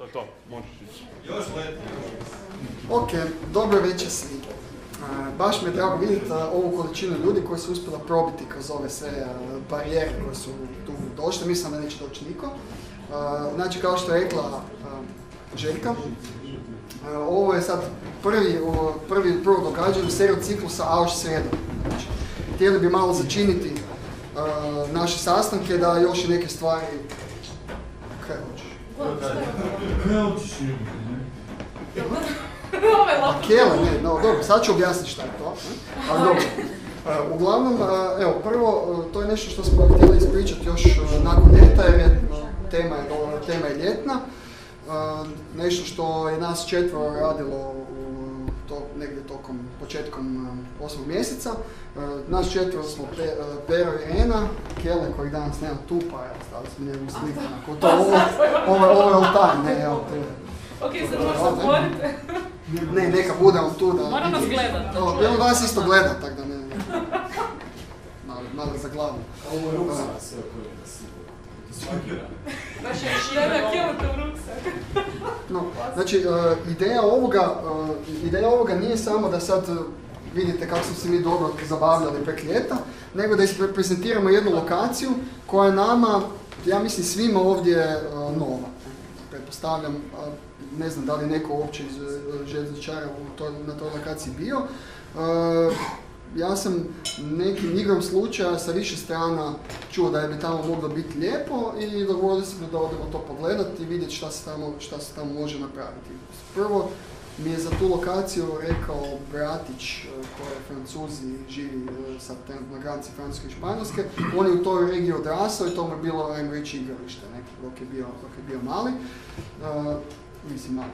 to je to, možeš ići. Još leti. Ok, dobro večer svi. E, baš mi je drago vidjeti e, ovu količinu ljudi koji su uspjela probiti kroz ove sve e, barijere koje su tu došle. Mislim da neće doći niko. Znači, kao što je rekla Željka, ovo je sad prvi, prvi prvo događanje u seriju ciklusa Auš sredom. Znači, htjeli bi malo začiniti naše sastanke da još i neke stvari... Kaj hoćeš? Kjela, ne, no, dobro, sad ću objasniti šta je to. Ali dobro. Uh, uglavnom, uh, evo, prvo, uh, to je nešto što smo htjeli ispričati još nakon ljeta, jer je tema je, tema je ljetna. Nešto što je nas četvoro radilo to, negdje tokom, početkom osmog mjeseca. Nas četvoro smo pe, Pero i Irena, Kjele koji danas nema tu, pa evo, stavili smo njegovu sliku. To, ovo, ovo, ovo je oltar, ne, evo, to je. Ok, sad možda otvorite. Ne, neka bude on tu da... Moram nas gledat. O, Bilo vas isto gleda, tako da ne... Malo, malo za glavu. Ovo je ruksak sve koji je Svaki. No, znači, uh, ideja ovoga, ideja ovoga nije samo da sad vidite kako smo se mi dobro zabavljali prek ljeta, nego da prezentiramo jednu lokaciju koja je nama, ja mislim svima ovdje nova. Pretpostavljam, ne znam da li neko uopće iz e, željezničara na toj lokaciji bio. E, ja sam nekim igrom slučaja sa više strana čuo da je bi tamo moglo biti lijepo i dogovorili smo da odemo to pogledati i vidjeti šta se tamo, šta se tamo može napraviti. Prvo mi je za tu lokaciju rekao bratić e, koji je francuz i živi sad na granici Francuske i Španjolske. On je u toj regiji odrasao i to mu je bilo, ajmo reći, igralište dok je bio, dok je bio mali mislim, malo,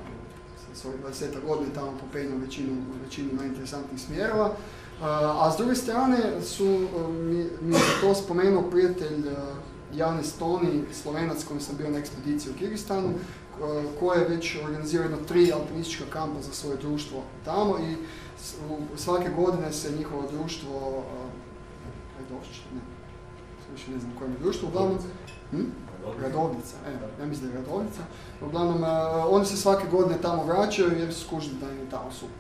svojih 20 godina tamo popenjao većinu, većinu najinteresantnijih smjerova. A s druge strane su, mi, mi je to spomenuo prijatelj Jane Stoni, slovenac kojim sam bio na ekspediciji u Kirgistanu, koji je već organizirao jedno tri alpinistička kampa za svoje društvo tamo i svake godine se njihovo društvo, Ajdošć, ne, više ne znam kojem je društvo, uglavnom, hm? Radovnica, evo, ja mislim da je Radovnica. Uglavnom, uh, oni se svake godine tamo vraćaju jer su skužili da im je tamo super.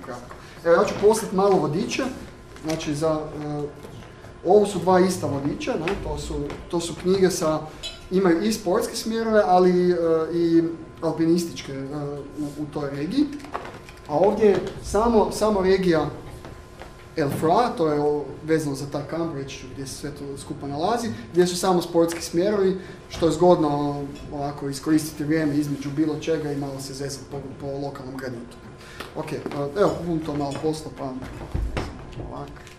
Ukratko. Evo, ja ću poslati malo vodiča. Znači, za, ovo su dva ista vodiča, ne? To, su, to su knjige sa, imaju i sportske smjerove, ali uh, i alpinističke u, u toj regiji. A ovdje je samo, samo regija Elfra, to je vezano za kamp, reći gdje se sve to skupa nalazi, gdje su samo sportski smjerovi, što je zgodno ovako iskoristiti vrijeme između bilo čega i malo se zezati po, po lokalnom granitu. Ok, evo, bum to malo posla, pa ovak.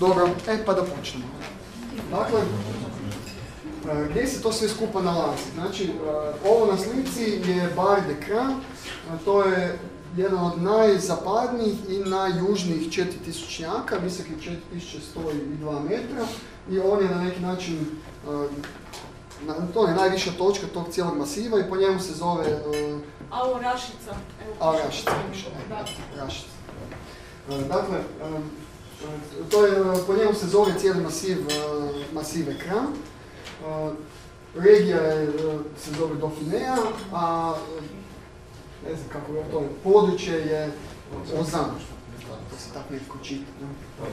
Dobro, e pa da počnemo. Dakle, E, gdje se to sve skupa nalazi? Znači, e, ovo na slici je Bar de Kran, e, to je jedan od najzapadnijih i najjužnijih četiri-tisućnjaka, visokih 4102 metra i on je na neki način, to je najviša točka tog cijelog masiva i po njemu se zove... Alo Rašica. Alo Rašica, Rašica. Dakle, to je, po njemu se zove cijeli masiv, masiv ekran. Regija je, se zove Dauphinea, a ne znam kako je to, područje je Ozan. To se tako nekako čita.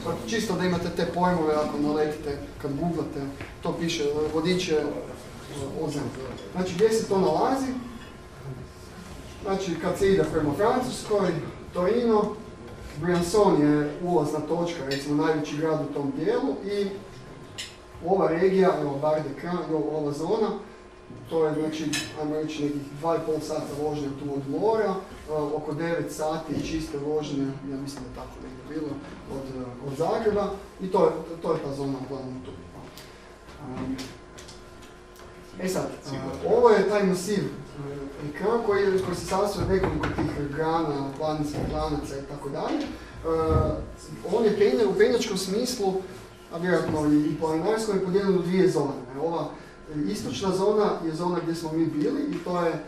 Pa čisto da imate te pojmove ako naletite, kad googlate, to piše vodiče Ozan. Znači gdje se to nalazi? Znači kad se ide prema Francuskoj, Torino, Briançon je ulazna točka, recimo najveći grad u tom dijelu i ova regija, evo Bar de ova zona, to je znači, ajmo reći nekih 2,5 sata vožnje tu od mora, oko 9 sati čiste vožnje, ja mislim da tako nekako bilo, od, od Zagreba i to je, to je ta zona uglavnom tu. E sad, ovo je taj masiv ekran koji, koji se sastoji od nekoliko tih grana, planinskih planaca i tako dalje. On je penja, u penjačkom smislu a vjerojatno i planinarskom je podijeljeno u dvije zone. Ova istočna zona je zona gdje smo mi bili i to je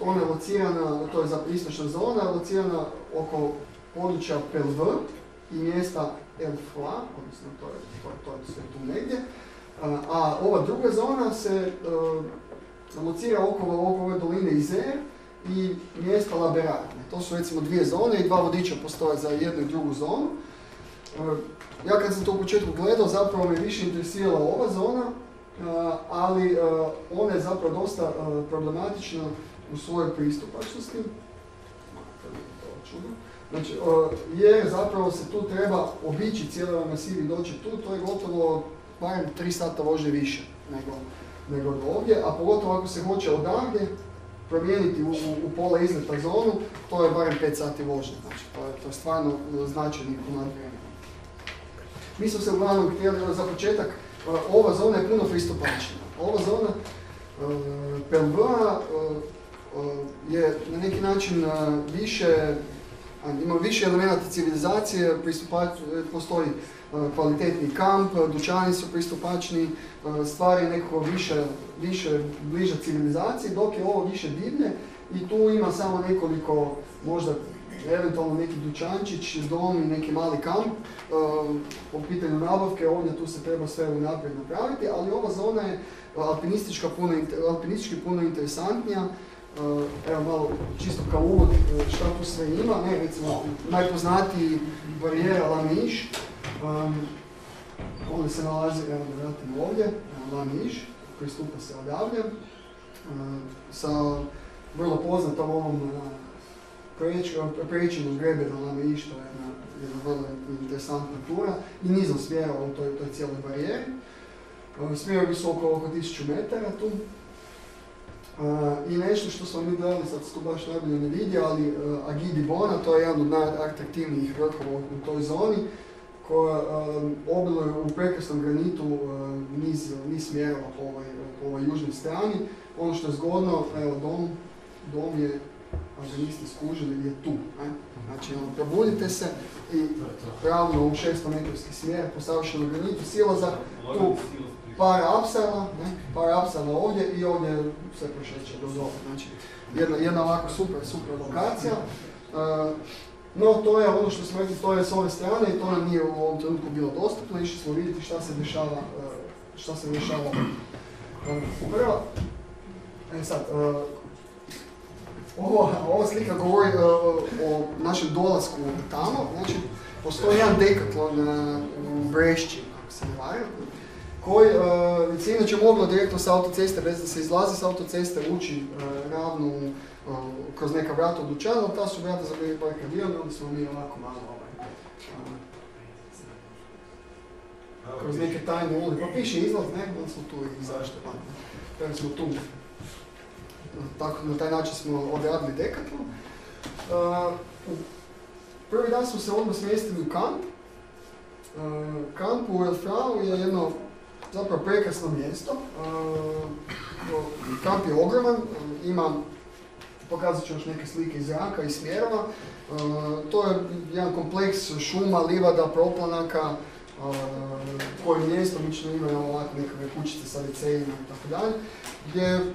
ona je locirana, to je istočna zona, locirana oko područja Pelv i mjesta El Fla, odnosno to je, to, je- to je tu negdje. A, a ova druga zona se locira okolo, oko ove doline Izer i mjesta Laberat. To su recimo dvije zone i dva vodiča postoje za jednu i drugu zonu. Uh, ja kad sam to u početku gledao, zapravo me više interesirala ova zona, uh, ali uh, ona je zapravo dosta problematična u svojoj pristupačnosti. Znači, jer zapravo se tu treba obići cijeli masiv i doći tu, to je gotovo barem 3 sata vožnje više nego, nego ovdje, a pogotovo ako se hoće odavde promijeniti u, u, pola izleta zonu, to je barem 5 sati vožnje, znači to je, to je stvarno značajni komad vremena. Mi smo se uglavnom htjeli evo, za početak, uh, ova zona je puno pristupačnija. Ova zona uh, PLV-a je na neki način više, ima više elemenata civilizacije, postoji kvalitetni kamp, dućani su pristupačni, uh, stvari nekako više, više bliža civilizaciji, dok je ovo više divlje i tu ima samo nekoliko možda eventualno neki dućančić, dom i neki mali kamp. Uh, po pitanju nabavke, ovdje tu se treba sve unaprijed napraviti, ali ova zona je alpinistička puno, alpinistički puno interesantnija. Evo malo čisto kao uvod šta tu sve ima, ne recimo najpoznatiji barijera Lamiš. Um, ovdje se nalazi, evo da vratimo ovdje, evo, Lamiš, pristupa se odavde. Uh, sa vrlo poznatom ovom uh, prećenom grebena Lamiš, to je jedna, vrlo interesantna tura i nizom smjerova u toj, cijeloj barijeri. Uh, Smjerovi su oko, oko 1000 metara tu. Uh, I nešto što smo mi gledali, sad se baš najbolje ne vidi, ali Agidi Bona, to je jedan od najatraktivnijih vrhova u toj zoni, koja um, obiluje u prekrasnom granitu uh, niz, niz smjerova po ovoj, po ovoj južnoj strani. Ono što je zgodno, evo dom, dom je, ako ga niste skužili, je tu. Ne? Znači, ono, probudite se i ravno u 600 metarski smjer po savršenom granitu silaza, tu par apsala, ne, par apsala ovdje i ovdje sve prošeće do dole. Znači, jedna, jedna ovako super, super lokacija. Uh, no, to je ono što smo to je s ove strane i to nam nije u ovom trenutku bilo dostupno. Išli smo vidjeti šta se dešava, uh, šta se dešava. Prva, e sad, uh, ovo, ova slika govori o našem dolasku tamo. Znači, postoji jedan dekatlon u Brešći, ako se ne varam, koji se inače moglo direktno s autoceste, bez da se izlazi s autoceste, ući ravno uh, kroz neka vrata u dućan, ali ta su vrata zabili barikadirani, onda smo mi ovako malo ovaj, uh, kroz neke tajne ulice. Pa piše izlaz, ne, onda smo tu i zašto pa. Tako smo tu. Tako, na taj način smo odradili dekatlon. Uh, prvi dan smo se odmah smjestili u kamp. Uh, kamp u Elfrau je jedno zapravo prekrasno mjesto. Uh, kamp je ogroman, ima, pokazat ću još neke slike iz zraka i smjerova. Uh, to je jedan kompleks šuma, livada, proplanaka, uh, koji obično imaju ovako nekakve kućice sa licejima i tako dalje, gdje je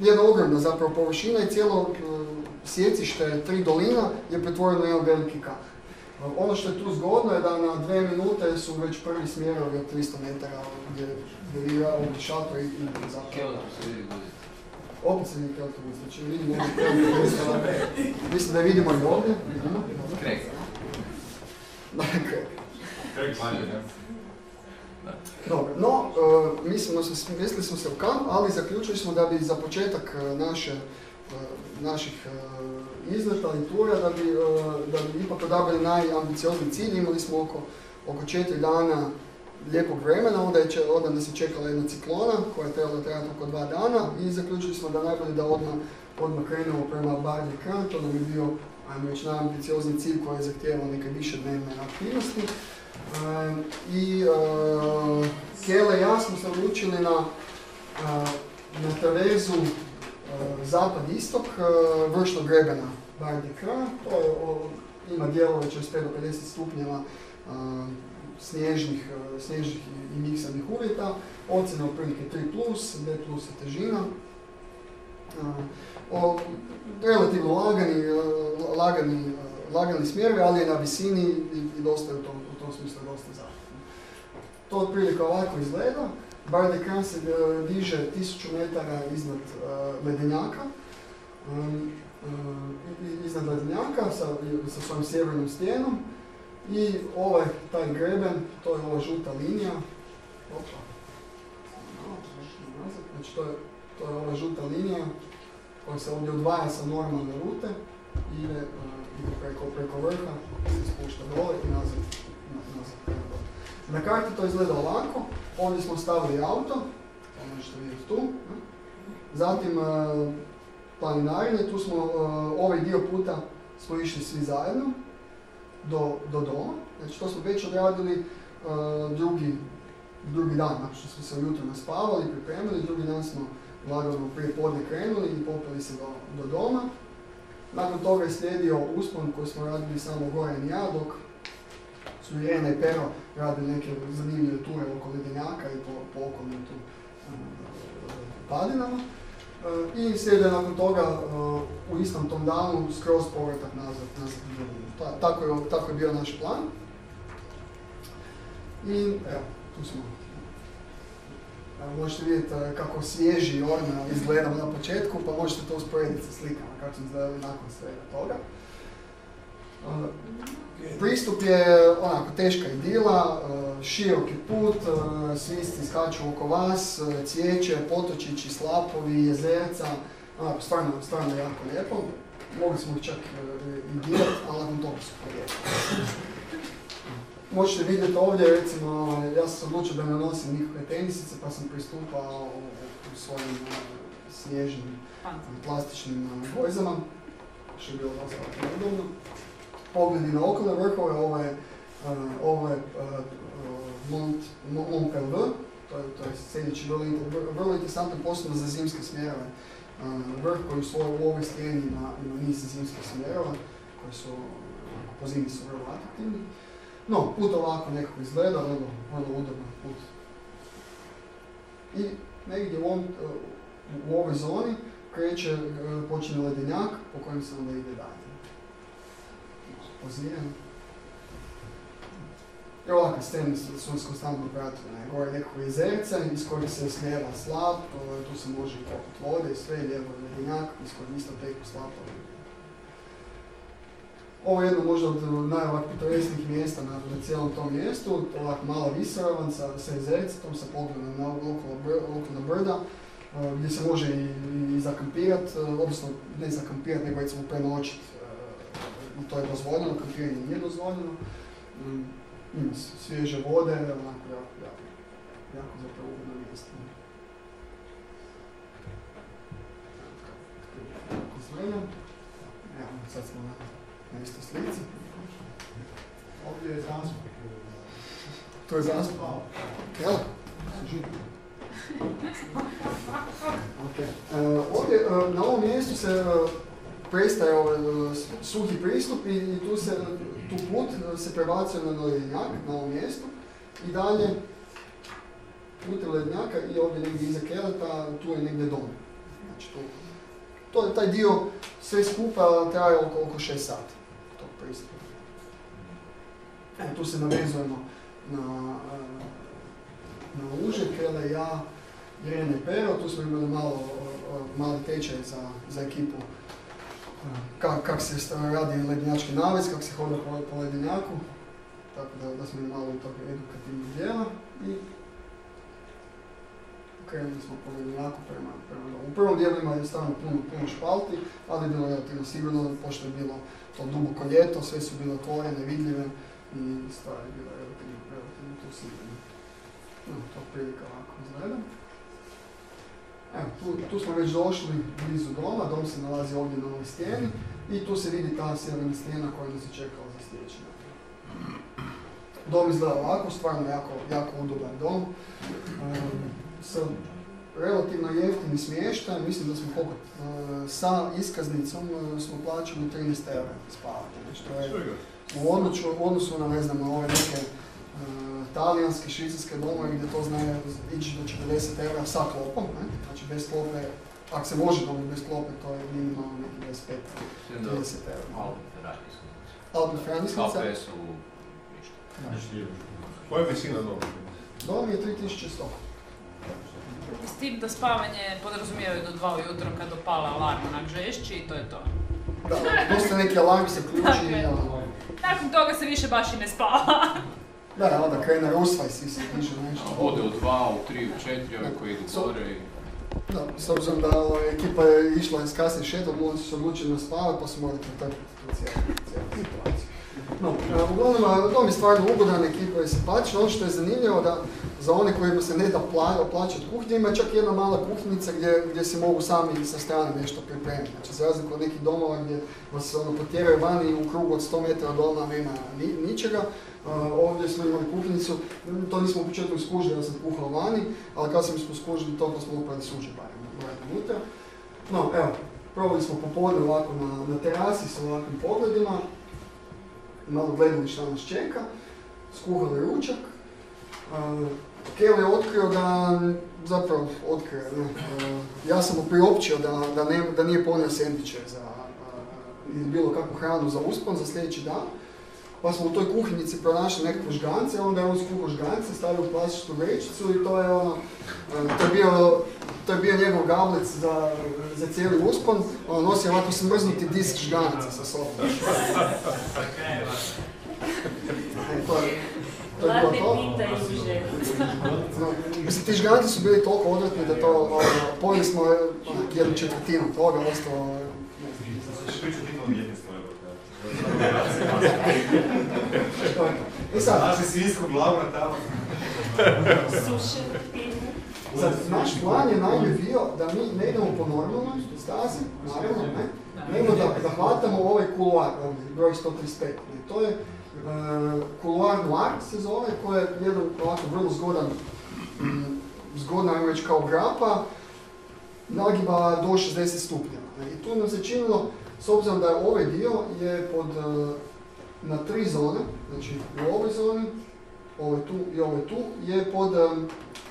jedna ogromna zapravo površina i cijelo uh, sjecište tri dolina je pretvoreno jedan veliki kamp. Ono što je tu zgodno je da na dve minute su već prvi smjerovi od 300 metara gdje, je ovdje šator i zapravo. Opet se vidi autobus, znači vidimo Mislim da vidimo i ovdje. Vidimo. Da, Krek. Dobro, no, uh, mislimo mislili smo se u kamp, ali zaključili smo da bi za početak uh, naše, uh, naših izleta i tura, da bi, da bi ipak odabrali najambiciozniji cilj. Imali smo oko, oko četiri dana lijepog vremena, onda, je, onda nas je čekala jedna ciklona koja je trebala trajati oko dva dana i zaključili smo da najbolje da odmah, odmah krenemo prema Bardi Kran, to nam je bio, ajmo reći, najambiciozniji cilj koji je zahtijevao neke više dnevne aktivnosti. Uh, I uh, Kele i ja smo se odlučili na, uh, na traverzu uh, zapad-istok uh, vršnog grebena Bardi Kran. To je, o, ima dijelove 45 do 50 stupnjeva uh, snježnih, uh, snježnih i, miksanih uvjeta. Ocjena otprilike 3+, B plus je težina. Uh, o, relativno lagani, uh, lagani, lagani smjerovi, ali je na visini i, i dosta je u tom, u tom smislu dosta. To otprilike ovako izgleda. Bar de se e, diže 1000 metara iznad ledenjaka. Iznad ledenjaka sa, sa svojom sjevernom stijenom. I ovaj, taj greben, to je ova žuta linija. Opa. Znači to je, to je ova žuta linija koja se ovdje odvaja sa normalne rute i ide, uh, ide preko, preko vrha, se spušta dole i nazad, na, nazad. Na karti to izgleda ovako, ovdje smo stavili auto, to možete vidjeti tu. Zatim uh, planinarenje, tu smo uh, ovaj dio puta smo išli svi zajedno do, do doma. Znači to smo već odradili uh, drugi, drugi dan, nakon što smo se ujutro naspavali, pripremili, drugi dan smo lagano prije podne krenuli i popeli se do, do doma. Nakon toga je slijedio uspon koji smo radili samo Goran i ja, dok su Irena i Pero radili neke zanimljive ture oko ledenjaka i po, po okolnim tu uh, padinama. Uh, I slijede nakon toga u istom tom danu skroz povratak nazad, nazad u. Ta- tako, je, tako je bio naš plan. I evo, tu smo. Možete vidjeti uh, kako svježi orna izgledamo na početku, pa možete to usporediti sa slikama kako smo izgledali nakon svega toga. Pristup je onako teška idila, uh, široki put, uh, svi skaču oko vas, cvijeće, potočići, slapovi, jezerca, onako stvarno, stvarno jako lijepo. Mogli smo ih čak i dirati, ali nakon toga su. Možete vidjeti ovdje, recimo, ja sam se odlučio da ne nosim nikakve tenisice, pa sam pristupao u, u svojim uh, snježnim plastičnim gojzama, što je bilo dosta udobno pogledi na okolne vrhove, ovo je, ovo je Mont, to je, to je vrlo interesantan posebno za zimske smjerove. Vrh koji u svojoj u ovoj stijeni ima, ima niz zimskih smjerova, koji su po zimi su vrlo atraktivni. No, put ovako nekako izgleda, vrlo, vrlo udoban put. I negdje u, ovom, u ovoj zoni kreće, uh, počinje ledenjak po kojem se onda ide dalje poziran. I ovakve scene su, nas konstantno pratile. Ne? Gore nekako iz kojeg se slijeva slap, o, tu se može i popiti vode i sve, lijevo je kojeg isto teku slapovi. Ovo je jedno možda od najovak pitoresnih mjesta na, na cijelom tom mjestu, ovak mala visoravan sa, sa jezercetom, sa pogledom na okolo brda, eh, gdje se može i, i, zakampirat, eh, odnosno ne zakampirat, nego recimo prenoćit eh, to je dozvoljeno, kampiranje nije dozvoljeno. Mm, Ima s- svježe vode, onako jako, jako, jako zapravo ugodno mjesto. Evo, sad smo na, na istoj slici. Ovdje je zaspuk. To je zaspuk. Jel? Živ. Ok. E, ovdje, e, na ovom mjestu se e, prestaje ovaj e, suhi pristup i, tu se, tu put e, se prebacuje na ledenjak na ovom mjestu i dalje putem ledenjaka i ovdje negdje iza Keleta, tu je negdje dom. Znači tu, to je taj dio sve skupa traje oko, oko 6 sati tog pristupa. Evo tu se navezujemo na, e, na uže, Kele, ja, Irene Pero, tu smo imali malo, mali tečaj za, za ekipu kako kak se radi ledenjački navez, kako se hoda po, po tako da, da smo imali toga edukativnog dijela i krenuli smo po ledenjaku prema, prema. U prvom dijelu ima stvarno puno, puno špalti, ali je bilo relativno sigurno, pošto je bilo to duboko ljeto, sve su bile otvorene, vidljive i stvar je bila relativno, relativno tu sigurno. No, to prilike ovako izgleda. Evo, tu, tu smo već došli blizu doma, dom se nalazi ovdje na ovoj stijeni i tu se vidi ta sjeverna stijena koja nas je čekala za sljedeći. Dom izgleda ovako, stvarno jako, jako udoban dom. Um, sa relativno jeftini smještaj, mislim da smo koliko, uh, sa iskaznicom uh, smo plaćali 13 eura spavanje, znači to je u odnosu, u odnosu na, ne znam, ove neke talijanske, švicarske domove gdje to zna ići do 40 eura sa klopom, ne? znači bez klope, ako se može dobiti bez klope, to je minimalno neki 25 30 eura. Alpe Franjisnica. KP su ništa. Koja je visina doma? Dom je 3100. S tim da spavanje podrazumijevaju do dva ujutro kad opala alarm onak žešći i to je to. Da, dosta neki alarm se ključi i Nakon toga se više baš i ne spava. Da, onda krene rusvaj, svi se dižu nešto. Ode u dva, u tri, u četiri, ovi koji idu gore i... Da, s obzirom da ova, ekipa je išla iz kasnije šetom, oni su se odlučili na pa su morali pretrpiti cijelu, situaciju. No, e, uglavnom, dom je stvarno ugodan, ekipa je simpatična. Ono što je zanimljivo da za one kojima se ne da pla, plaćati kuhnje, ima čak jedna mala kuhnica gdje, gdje si mogu sami sa strane nešto pripremiti. Znači, za razliku od nekih domova gdje vas se ono potjeraju vani i u krugu od 100 metara doma nema ni, ničega. Ovdje smo imali kuhnicu, to nismo u početku iskužili, ja sam kuhao vani, ali kad smo skužili to, pa smo upravo suđe barem unutra. No, evo, proveli smo popodne ovako na, na terasi s ovakvim pogledima, malo gledali šta nas čeka, skuhali ručak. Kel je otkrio da, zapravo otkrio, ne, ja sam mu priopćio da, da, ne, da nije ponio sendviče za, ili bilo kakvu hranu za uspon za sljedeći dan. Pa smo u toj kuhinjici pronašli nekakve žgance, onda je on skuhao žgance, stavio u plastičnu vrećicu i to je ono, uh, to je bio, to je bio njegov gablec za, za cijeli uspon, on nosi ovako smrznuti disk žganaca sa sobom. E, to je, to je bilo to. No, mislim, ti žganci su bili toliko odvratni da to, ono, pojeli smo onak, jednu četvrtinu toga, ostalo, ne znam, I sad, Našli svinjsku glavu na tamo. Sad, naš plan je naime bio da mi ne idemo po normalnoj stazi, naravno, ne, nego da, da hvatamo ovaj kuluar, ovdje, broj 135. Ne, to je e, kuluar noir se zove, koji je jedan ovako vrlo zgodan, zgodna, ajmo reći kao grapa, nagiba do 60 stupnjeva. ne. I tu nam se činilo, s obzirom da je ovaj dio je pod, e, na tri zone, znači u ovoj zoni, ovoj tu i ovoj tu, je pod,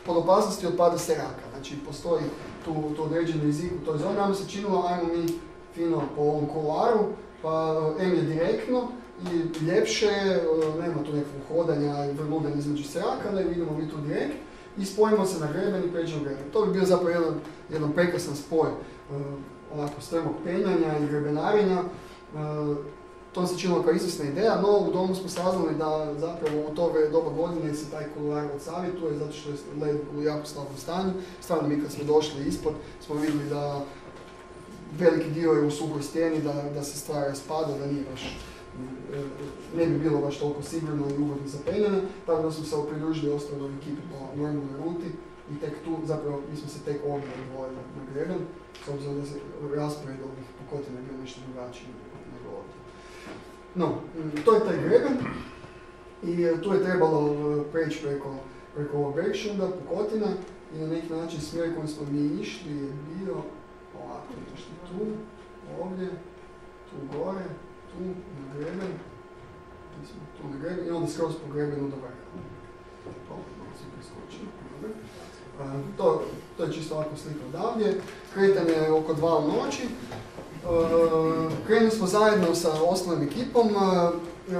pod opasnosti od pada seraka. Znači postoji tu, tu određeni rizik u toj zoni. Nam se činilo, ajmo mi fino po ovom kolaru, pa M je direktno i ljepše, je, nema tu nekog hodanja i vrludanja između seraka, da vidimo mi tu direkt i spojimo se na greben i pređemo greben. To bi bio zapravo jedan, jedan prekrasan spoj onako strmog penjanja i grebenarenja. To se činilo kao izvrsna ideja, no u domu smo saznali da zapravo u to vrijeme doba godine se taj kuloar odsavjetuje zato što je led u jako slabom stanju. Stvarno mi kad smo došli ispod smo vidjeli da veliki dio je u suhoj stijeni, da, da se stvar raspada, da nije baš e, ne bi bilo baš toliko sigurno i ugodno za penjanje, tako da smo se pridružili ostaloj ekipi po normalnoj ruti i tek tu, zapravo, mi smo se tek ovdje odvojili na greben, s obzirom da se raspored ovih pukotina bio nešto drugačiji nego ovdje. No, mm, to je taj greben i e, tu je trebalo e, preći preko, preko Bergšunda, pukotina i na neki način smjer kojim smo mi išli je bio ovako, išli tu, ovdje, tu gore, tu na greben, tu na greben i onda skroz po grebenu do vrha. To. E, to, je čisto ovako slika odavdje. Kretanje je oko dva noći. E, krenuli smo zajedno sa ostalim ekipom. e, e,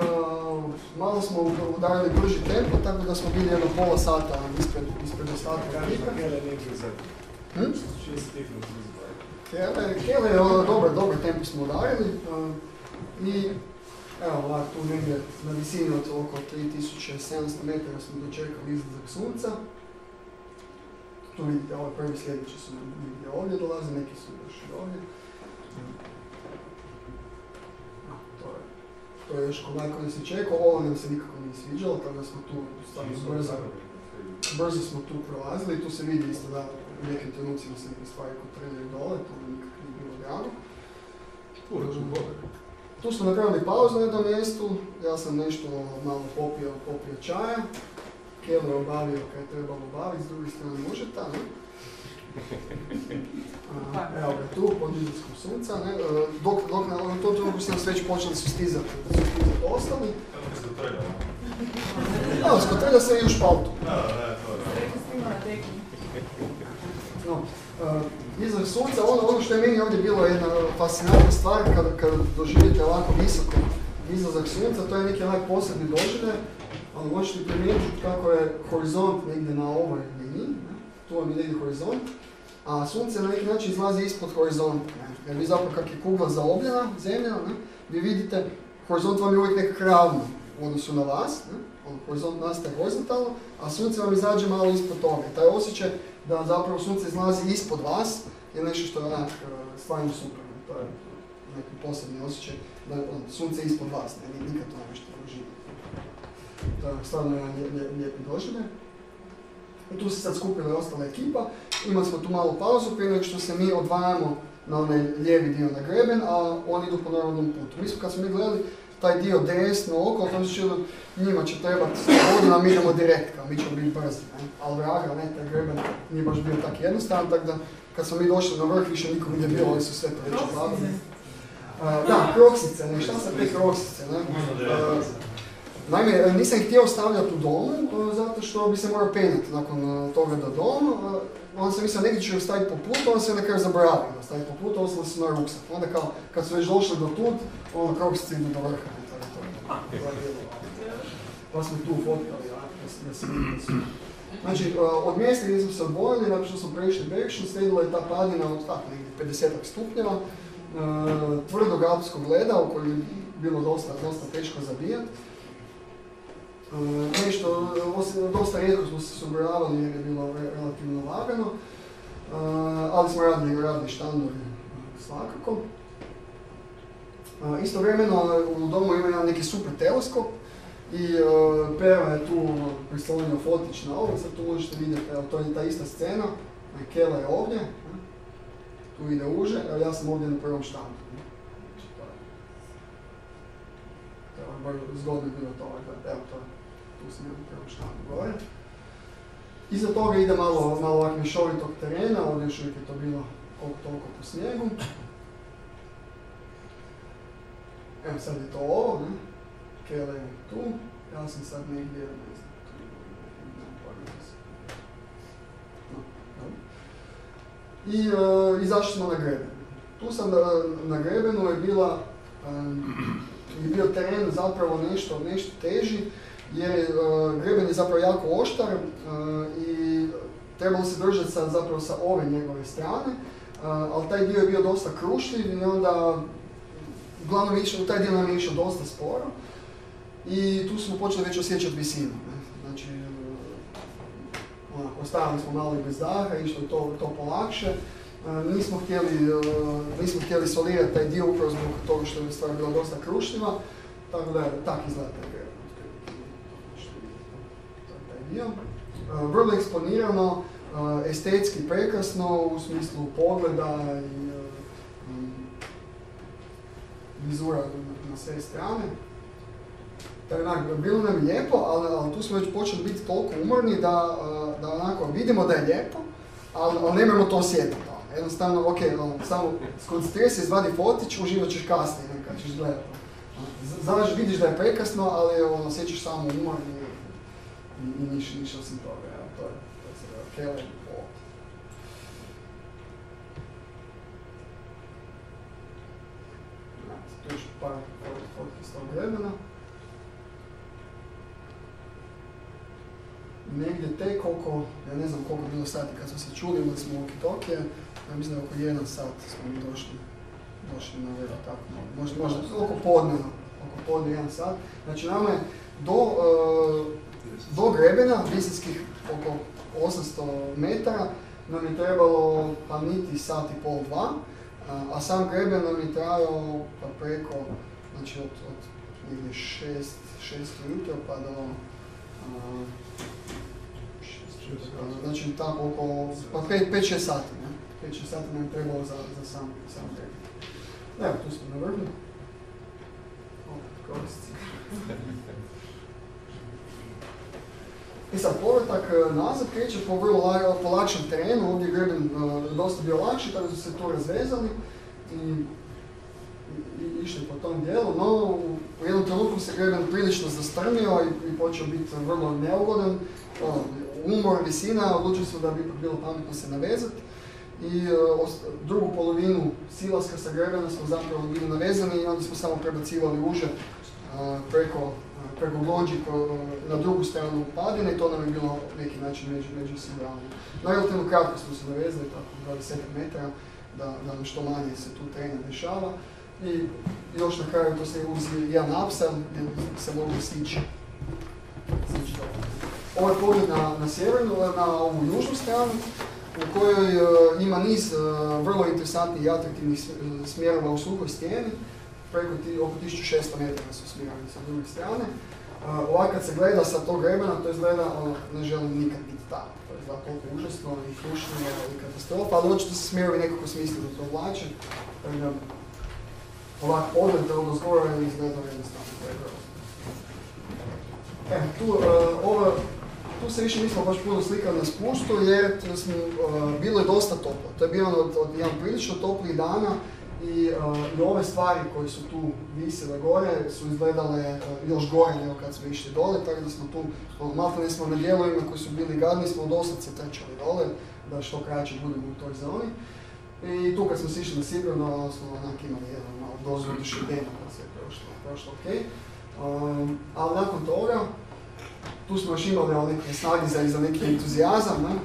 malo smo udarili brži tempo, tako da smo bili jedno pola sata ispred, ispred ostatka ekipe. Hm? Kele, Kele je dobar, dobar tempo smo udarili i evo ovak tu negdje na visini od oko 3700 metara smo dočekali izlazak sunca. Tu vidite, ovaj prvi sljedeći su negdje ovdje dolaze, neki su još i ovdje. To je još konak koji se čekao, ovo nam se nikako nije sviđalo, tako da smo tu stvarno brzo, brzo smo tu prolazili, tu se vidi isto da u nekim trenucima se neke stvari kotrljaju dole, to mi nikako nije bilo drago. Tu smo napravili pauzu na jednom mjestu, ja sam nešto malo popio, popio čaja, Kelo je obavio kaj je trebalo obaviti, s druge strane možeta, ne? A, Evo ga tu, pod izlaskom sunca, ne? E, Dok, dok na tom trenutku su nas već počeli sustizati, sustizati ostali. Da, skotrlja se i u špaltu. No, uh, izlaz sunca, ono, ono što je meni ovdje bilo jedna fascinantna stvar kada, kada doživite ovako visoko izlazak sunca, to je neki onaj posebni doživljaj, ali možete primijetiti kako je horizont negdje na ovoj liniji? Tu vam negdje horizont, a sunce na neki način izlazi ispod horizonta, ne? jer vi zapravo kak je kugla zaobljena, zemljena, ne? vi vidite, horizont vam je uvijek nekak ravno u odnosu na vas, ne? On, horizont nastaje horizontalno, a sunce vam izađe malo ispod toga. Taj osjećaj da zapravo sunce izlazi ispod vas je nešto što je onak stvarno super. To je neki posebni osjećaj da on, sunce ispod vas, ne, nikad to ne nešto živi. To je stvarno jedan lijep, lijep, lijepi doživljaj. I tu se sad skupila ostala ekipa, imali smo tu malu pauzu prije nego što se mi odvajamo na onaj lijevi dio na greben, a oni idu po normalnom putu. Mi smo kad smo mi gledali taj dio desno oko, to se čilo, njima će trebati godina, mi idemo direkt, kao mi ćemo biti brzi. Ne? Ali vraga, ne, taj greben nije baš bio tako jednostavan, tako da kad smo mi došli na vrh, više nikom nije bilo, oni su sve to već obavili. Da, kroksice, ne, šta su te kroksice, ne? Naime, nisam ih htio stavljati u domu, uh, zato što bi se morao penjati nakon uh, toga do domu. Uh, onda sam mislio negdje ću ih staviti po putu, onda sam na kraju zaboravio staviti po putu, ostalo sam na ruksak. Onda kao, kad su već došli do tud, onda kroksice idu do vrha. Pa smo tu fotkali, ja, da se- se Znači, od mjesta gdje smo se odvojili, nakon što smo prešli Bekšin, slijedila je ta padina od tako negdje 50 stupnjeva, tvrdog alpskog leda u kojem je bilo dosta, dosta teško zabijati. Uh, nešto, osim, dosta rijetko smo se suboravali jer je bilo re- relativno lagano, uh, ali smo radili, radili štandovi svakako. Uh, istovremeno u domu ima jedan neki super teleskop i Pero je tu prislonio fotić na ovo, sad tu možete vidjeti, to je ta ista scena, Kela je ovdje, tu ide uže, evo ja sam ovdje na prvom štandu. Znači, to je- to je zgodno bilo to, evo to, tu sam ja prvom štandu gore. Iza toga ide malo, ovak mišovitog terena, ovdje još uvijek je to bilo koliko toliko po snijegu. Evo sad je to ovo, ne? Kele je tu, ja sam sad negdje, ne znam, tu. I uh, izašli smo na greben. Tu sam na, na grebenu je bila, bio teren zapravo nešto, nešto teži, jer je, greben je zapravo jako oštar uh, i trebalo se držati sa, zapravo sa ove njegove strane, uh, ali taj dio je bio dosta krušljiv i onda uglavnom je išao, taj dio nam je išao dosta sporo i tu smo počeli već osjećati visinu. Znači, uh, onako, ostavili smo malo bez daha, išlo je to, to polakše. Nismo htjeli, nismo htjeli solirati taj dio upravo zbog toga što je stvar bila dosta krušljiva, tako da tak izgleda taj. Dio. Uh, vrlo eksponirano, uh, estetski prekrasno u smislu pogleda i uh, um, vizura na, sve strane. Bilo nam je lijepo, ali, tu smo već počeli biti toliko umorni da, onako vidimo da je lijepo, ali, ali nemojmo to osjetiti. ono. Jednostavno, ok, ono, samo skoncentriraj se, izvadi fotić, uživat ćeš kasnije ne, kad ćeš gledati. Z- Znaš, vidiš da je prekrasno, ali ono, osjećaš samo umor i, i, niš, niš osim toga. Evo, to je, to je sada Kele ovdje. Tu još par fot- fotki s tog vremena. Negdje tek oko, ja ne znam koliko bilo sati kad smo se čuli, imali smo walkie-talkie, ja mislim da oko jedan sat smo mi došli, došli na vrlo tako, možda, možda oko podneva, oko podne jedan sat. Znači nama je do, e, do grebena, visinskih oko 800 metara, nam je trebalo pa niti sat i pol, dva, a, sam greben nam je trajao pa preko, znači od, od negdje šest, šest ujutro pa do a, znači tako oko, pa 5-6 sati, ne? 5-6 sati nam je trebalo za, za sam, sam. Evo, tu smo na vrhu. Koristi. I sad, povratak e, nazad kreće po vrlo po lakšem terenu, ovdje je greben e, dosta bio lakši, tako su se tu razvezali i, i, išli po tom dijelu, no u, jednom trenutku se greben prilično zastrmio i, počeo biti vrlo neugodan, ono, umor, visina, odlučili smo da bi bilo pametno se navezati i e, drugu polovinu silaska sa grebena smo zapravo bili navezani i onda smo samo prebacivali uže preko, ko- na drugu stranu padine i to nam je bilo neki način među, među osiguravanjem. Na relativno kratko smo se navezali, tako 20 metara, da, da nam što manje se tu teren dešava. I još na kraju to se uz jedan apsel gdje se mogu dobro. Ovo je pogled na, na sjevernu, na ovu južnu stranu, u kojoj e, ima niz e, vrlo interesantnih i atraktivnih sm- smjerova u suhoj stijeni. Preko ti, oko 1600 metara su smjerovi sa druge strane. Uh, ovak kad se gleda sa tog vremena, to izgleda, ono, ne želim nikad biti tamo. To izgleda toliko užasno i krušno i katastrofa, ali očito se smjerovi nekako smisli da to vlače. Tako da, ovak pogled od zgora izgleda jednostavno, to je. E, tu, uh, ovo, tu se više nismo baš puno slikali na spustu jer smo, uh, bilo je dosta toplo. To je bio jedan od, od jedan prilično toplih dana i, uh, i ove stvari koje su tu visile gore su izgledale uh, još gore nego kad smo išli dole, tako da smo tu, ono, malo ne smo na dijelovima koji su bili gadni, smo doslovce trčali dole, da što kraće budemo u toj zoni. I tu kad smo sišli na sigurno smo onak imali jedan malo dozu oduševljenja pa sve prošlo, prošlo ok. Um, ali nakon toga, tu smo još imali ono neke snage za, za neki entuzijazam, ne?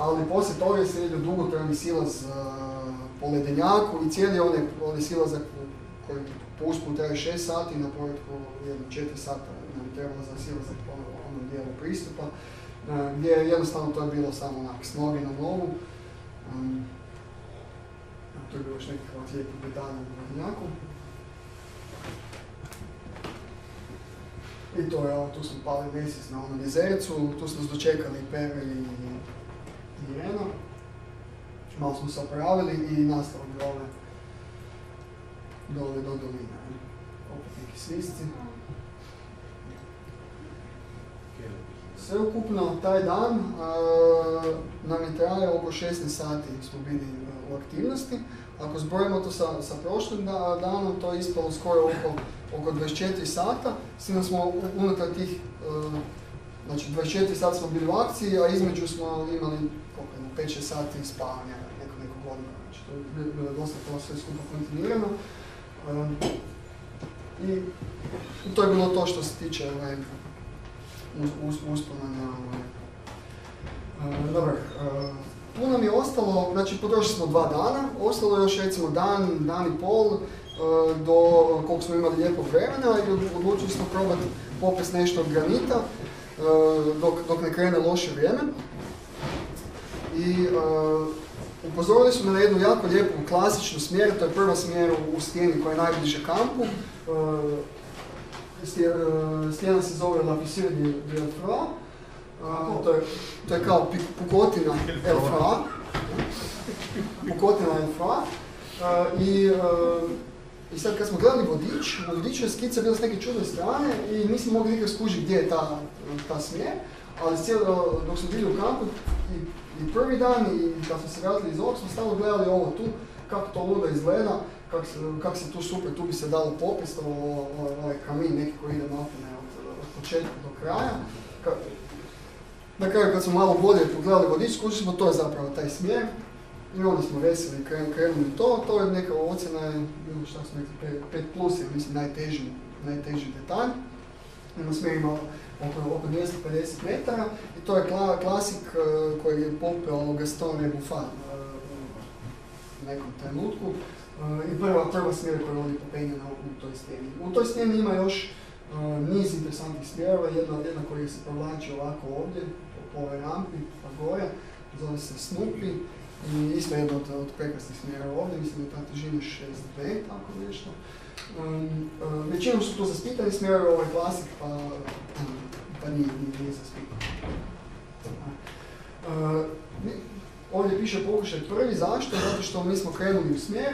Ali poslije toga je slijedio dugotrajni silaz po ledenjaku i cijeli onaj, onaj silazak koji po usponu traje 6 sati, na povratku jedno 4 sata nam trebalo za silazak po onom dijelu pristupa, gdje jednostavno to je bilo samo onak s noge na nogu. To je bilo još nekih ovak lijepih detalja u ledenjaku. I to je, tu smo pali mjesec na onom jezercu, tu smo dočekali i Pere i, Irena. Malo smo se opravili i nastavili dole, dole do doline. ne. Opet neki svisci. Sveukupno taj dan nam je trajao oko 16 sati smo bili a, u aktivnosti. Ako zbrojimo to sa, sa prošlim da- danom, to je ispalo skoro oko, oko 24 sata, s smo unutar tih, a, znači 24 sata smo bili u akciji, a između smo imali 5-6 sati spavanja, neko, neko godina. Znači to je bilo- dosta to sve skupo kontinuirano. A, I to je bilo to što se tiče ovaj, uspona na ovaj. Dobro, uh, tu nam je ostalo, znači potrošili smo dva dana, ostalo je još recimo dan, dan i pol uh, do koliko smo imali lijepog vremena i od- odlučili smo probati popest nešto od granita uh, dok, dok ne krene loše vrijeme. I uh, upozorili su me na jednu jako lijepu klasičnu smjer, to je prva smjer u, stijeni koja je najbliže kampu. Uh, Stije- e, Stijena se zove La Fissure du du Elfra. A, To je, to je kao pukotina Elfra. Pukotina Elfra. A, I, e, I sad kad smo gledali vodič, na vodiču je skica bila s neke čudne strane i nismo mogli nikak skužiti gdje je ta, ta smjer. Ali cijelo, dok smo bili u kampu i, i prvi dan i kad smo se vratili iz ovog smo stalno gledali ovo tu, kako to ludo izgleda, kako se, kak se tu super, tu bi se dalo popis, ovo, ovo- ovaj kamin neki koji ide maltene od, početka do kraja. Ka- na kraju kad smo malo bolje pogledali vodič, skušali smo to je zapravo taj smjer. I onda smo veseli kren- krenuli to, to je neka ocjena, šta smo rekli, 5 plus je mislim najteži, najteži detalj. Ima smjer oko, oko 250 metara i to je kla, klasik eh, koji je popeo Gaston Rebufan eh, u nekom trenutku. Uh, I prva, prva smjera koja je popenjena u toj stijeni. U toj stijeni ima još niz interesantnih smjerova, jedna, jedna koja se provlači ovako ovdje, po, po ovoj rampi, pa gore, zove se Snoopy. I isto jedna od, od prekrasnih smjerova ovdje, mislim da je ta težina 6B, tako nešto. Um, uh, većinom su to zaspitani smjerovi, ovaj klasik, pa, pa nije, nije, zaspitan. Uh, ovdje piše pokušaj prvi, zašto? Zato što mi smo krenuli u smjer,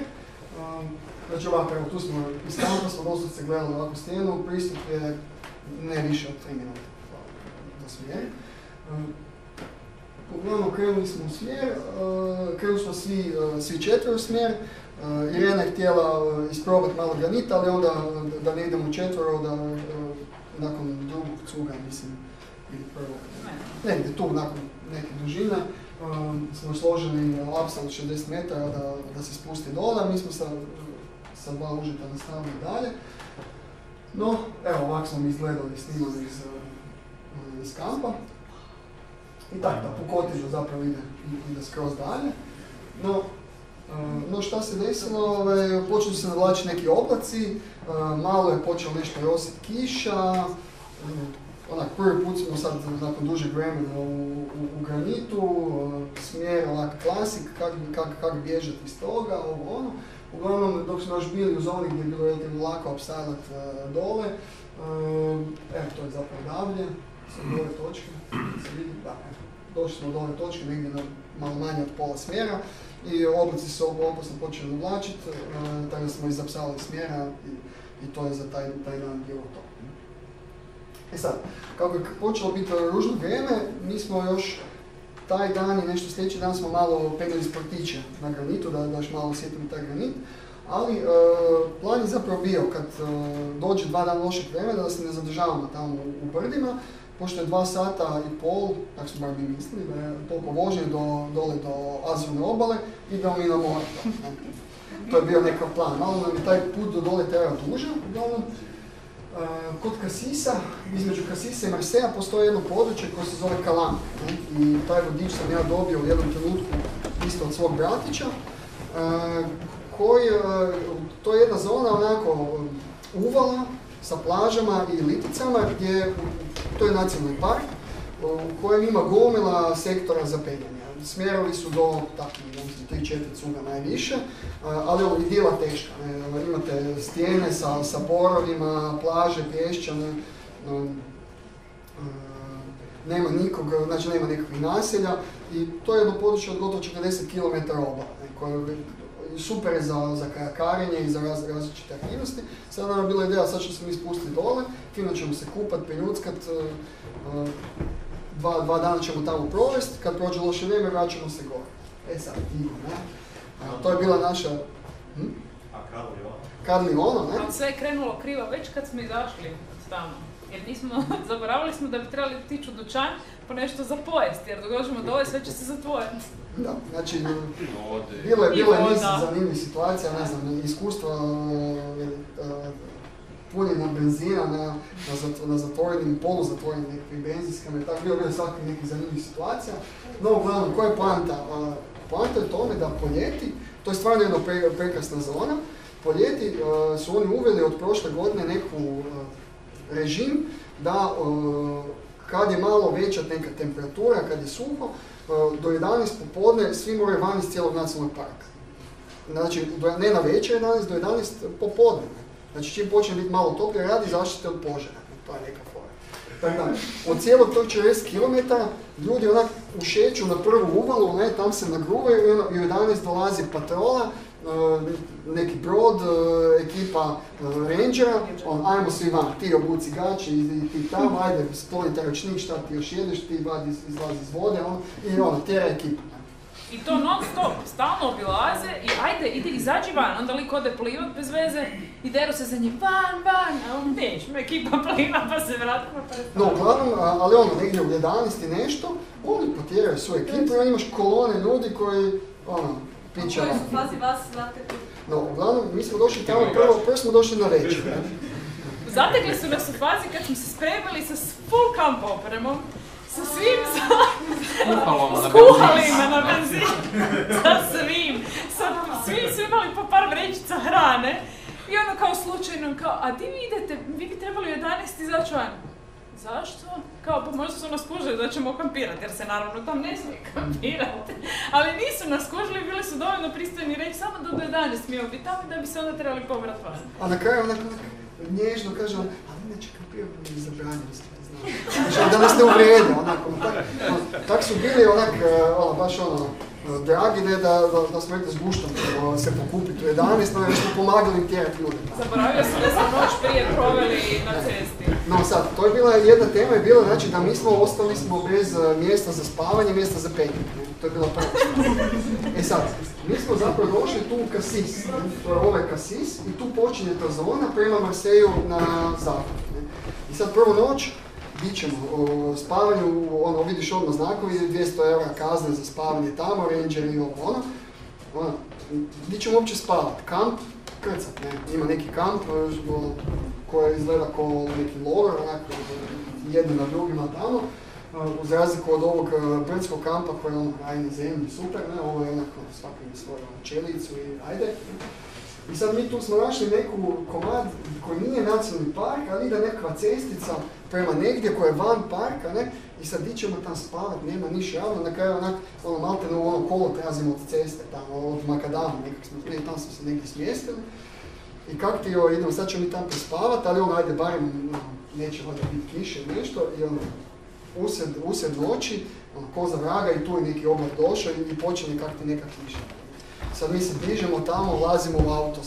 um, znači ovako, evo tu smo iz kampa smo doslovce gledali ovakvu stijenu, pristup je ne više od 3 minuta do smjer. Um, uglavnom krenuli smo u smjer, uh, krenuli smo svi, svi četvero u smjer, Irena je htjela uh, isprobati malo granita, ali onda uh, da ne idemo četvero, da nakon drugog cuga, mislim, ili prvog, Ne. negdje tu nakon neke dužine, smo složeni apsal od 60 metara da, da se spusti dole, mi smo sa, sa dva užita nastavili dalje. No, evo ovako smo izgledali snimali iz, iz kampa. I tako da pukotinja zapravo ide, ide skroz dalje. No, no šta se desilo, počeli se navlačiti neki oblaci, uh, malo je počelo nešto rosit kiša, onak prvi put smo sad nakon dužeg vremena u, u, granitu, uh, smjer onak klasik, kak, kak, kak bježati iz toga, ovo ono. Uglavnom, dok smo još bili u zoni gdje je bilo relativno lako opstajati uh, dole, evo to je zapravo davlje, sad do ove točke, se vidi, da, došli smo do ove točke, negdje malo manje od pola smjera i oblaci su opasno počeli navlačiti, uh, tako da smo izapsali smjera i, to je za taj, taj dan bilo to. E sad, kako je počelo biti ružno vrijeme, mi smo još taj dan i nešto sljedeći dan smo malo penjali sportiće na granitu, da, da još malo osjetimo taj granit. Ali e, plan je zapravo bio kad e, dođe dva dana lošeg vremena da se ne zadržavamo tamo u brdima, pošto je dva sata i pol, tako smo bar mi mislili, da je toliko vožnje do, dole do Azijone obale i da mi na more. To, je bio nekakav plan. Malo nam je taj put do dole trebao duže, uglavnom. Uh, kod Kasisa, između Kasisa i Marseja postoji jedno područje koje se zove Kalam. Ne? I taj vodič sam ja dobio u jednom trenutku isto od svog bratića. Uh, koji, uh, to je jedna zona onako uvala sa plažama i liticama gdje, to je nacionalni park, u kojem ima gomila sektora za penjanje. Smjerovi su do takvih, ne znam, 3-4 cuga najviše, ali ovo i dijela teška. Imate stijene sa, sa borovima, plaže, pješćane, nema nikog, znači nema nikakvih naselja i to je jedno područje od gotovo 40 km obala, koje super za, za kajakarenje i za raz, različite aktivnosti. Sada nam je bila ideja, sad ćemo se mi spustiti dole, fino ćemo se kupat, penjuckat, dva, dva dana ćemo tamo provesti, kad prođe loše vrijeme vraćamo se gore. E sad, Igor, ne? A, to je bila naša... Hm? A Karli Karli ono, ne? Ali sve je krenulo krivo već kad smo izašli tamo. Jer nismo, zaboravili smo da bi trebali tići u dućan po nešto za pojest, jer dok dođemo dole sve će se zatvoriti. Da, znači, bilo je, bilo je niz zanimljivih situacija, ne znam, iskustva e, e, punjenja benzina na, na, zat- na zatvorenim, poluzatvorenim nekakvim benzinskama i tako, bilo je svakakvih nekih zanimljivih situacija. No, uglavnom, koja je poanta? Poanta je tome da po ljeti, to je stvarno jedna pre, prekrasna zona, po ljeti e, su oni uveli od prošle godine neku e, režim da kad je malo veća neka temperatura, kad je suho, e, do 11 popodne svi moraju van iz cijelog nacionalnog parka. Znači, ne na večer 11, do 11 popodne. Znači, čim počne biti malo toplije, radi zaštite od požara. To je neka fora. Od cijelog tog 40 km ljudi onak ušeću na prvu uvalu, ne, tam se nagruvaju i ono, u 11 dolazi patrola, neki brod, e, ekipa e, rangera, on, ajmo svi van, ti obuci gaće i, ti tamo, ajde, skloni taj ručnik, šta ti još jedeš, ti vadi, iz- izlazi iz vode, on, i ono, tjera ekipa. I to non stop, stalno obilaze i ajde, ide, izađi van, onda lik ode plivat bez veze i deru se za njim, van, van, a on nećemo, ekipa pliva pa se vratimo pa No, uglavnom, ali ono, negdje u 11 i nešto, oni potjeraju svoju ekipu i imaš kolone ljudi koji, ono, U kojoj su fazi vas tu? No, uglavnom, mi smo došli tamo, prvo, prvo smo došli na večer, ne? Zatekli su nas u fazi kad smo se spremili sa full camp opremom, sa svim za... Skuhalima na benzin, sa svim, sa svim su imali po par vrećica hrane i ono kao slučajno, kao, a di vi idete, vi bi trebali u 11 izaći van. Zašto? Kao, pa možda su nas kužili da ćemo kampirati, jer se naravno tam ne smije kampirati. Ali nisu nas kužili, bili su dovoljno pristojni reći samo da do 11 smijemo biti tamo da bi se onda trebali pobrat van. A na kraju onako nježno kaže ali neće kapirati, mi zabranili smo. Znači, da nas ne uvrede, onako, tak, tak su bili onak, e, ono, baš ono, dragi, ne, da, da, da smo rekli s guštom ćemo se pokupiti u 11, no jer smo pomagali tjerati ljude. Zaboravio sam da smo noć prije proveli na cesti. No sad, to je bila jedna tema, je bila znači da mi smo ostali smo bez e, mjesta za spavanje, mjesta za penjanje. ne. To je bila prva. E sad, mi smo zapravo došli tu u Kasis, to je ovaj Kasis i tu počinje ta zona prema Marseju na zapad. I sad prvu noć, bit ćemo o spavanju, ono, vidiš odmah znakovi, 200 eura kazne za spavanje tamo, ranger i ovo ono. ono di ćemo uopće spavat? Kamp? Krcat, ne. Ima neki kamp, e, ono, koje izgleda kao neki lover, onako jedni na drugima tamo, uz razliku od ovog uh, brdskog kampa koji je ono na zemlji, super, ne, ovo je onako svaki ima svoju ono, čelicu i ajde. I sad mi tu smo našli neku komad koji nije nacionalni park, ali ide nekakva cestica prema negdje koja je van parka, ne, i sad di ćemo tam spavat, nema niš javno, na kraju onak, ono, malte ono kolo trazimo od ceste, tamo, od Makadama, nekak smo, ne, tam smo se negdje smjestili. I kak ti joj, idemo, sad ćemo mi tam prespavat, ali ono, ajde, barem, ono, neće valjda biti kiše ili nešto, i ono, usred, usred noći, ono, ko za vraga i tu je neki oblak došao i, i počinje kak ti neka kiša. Sad mi se dižemo tamo, ulazimo u auto.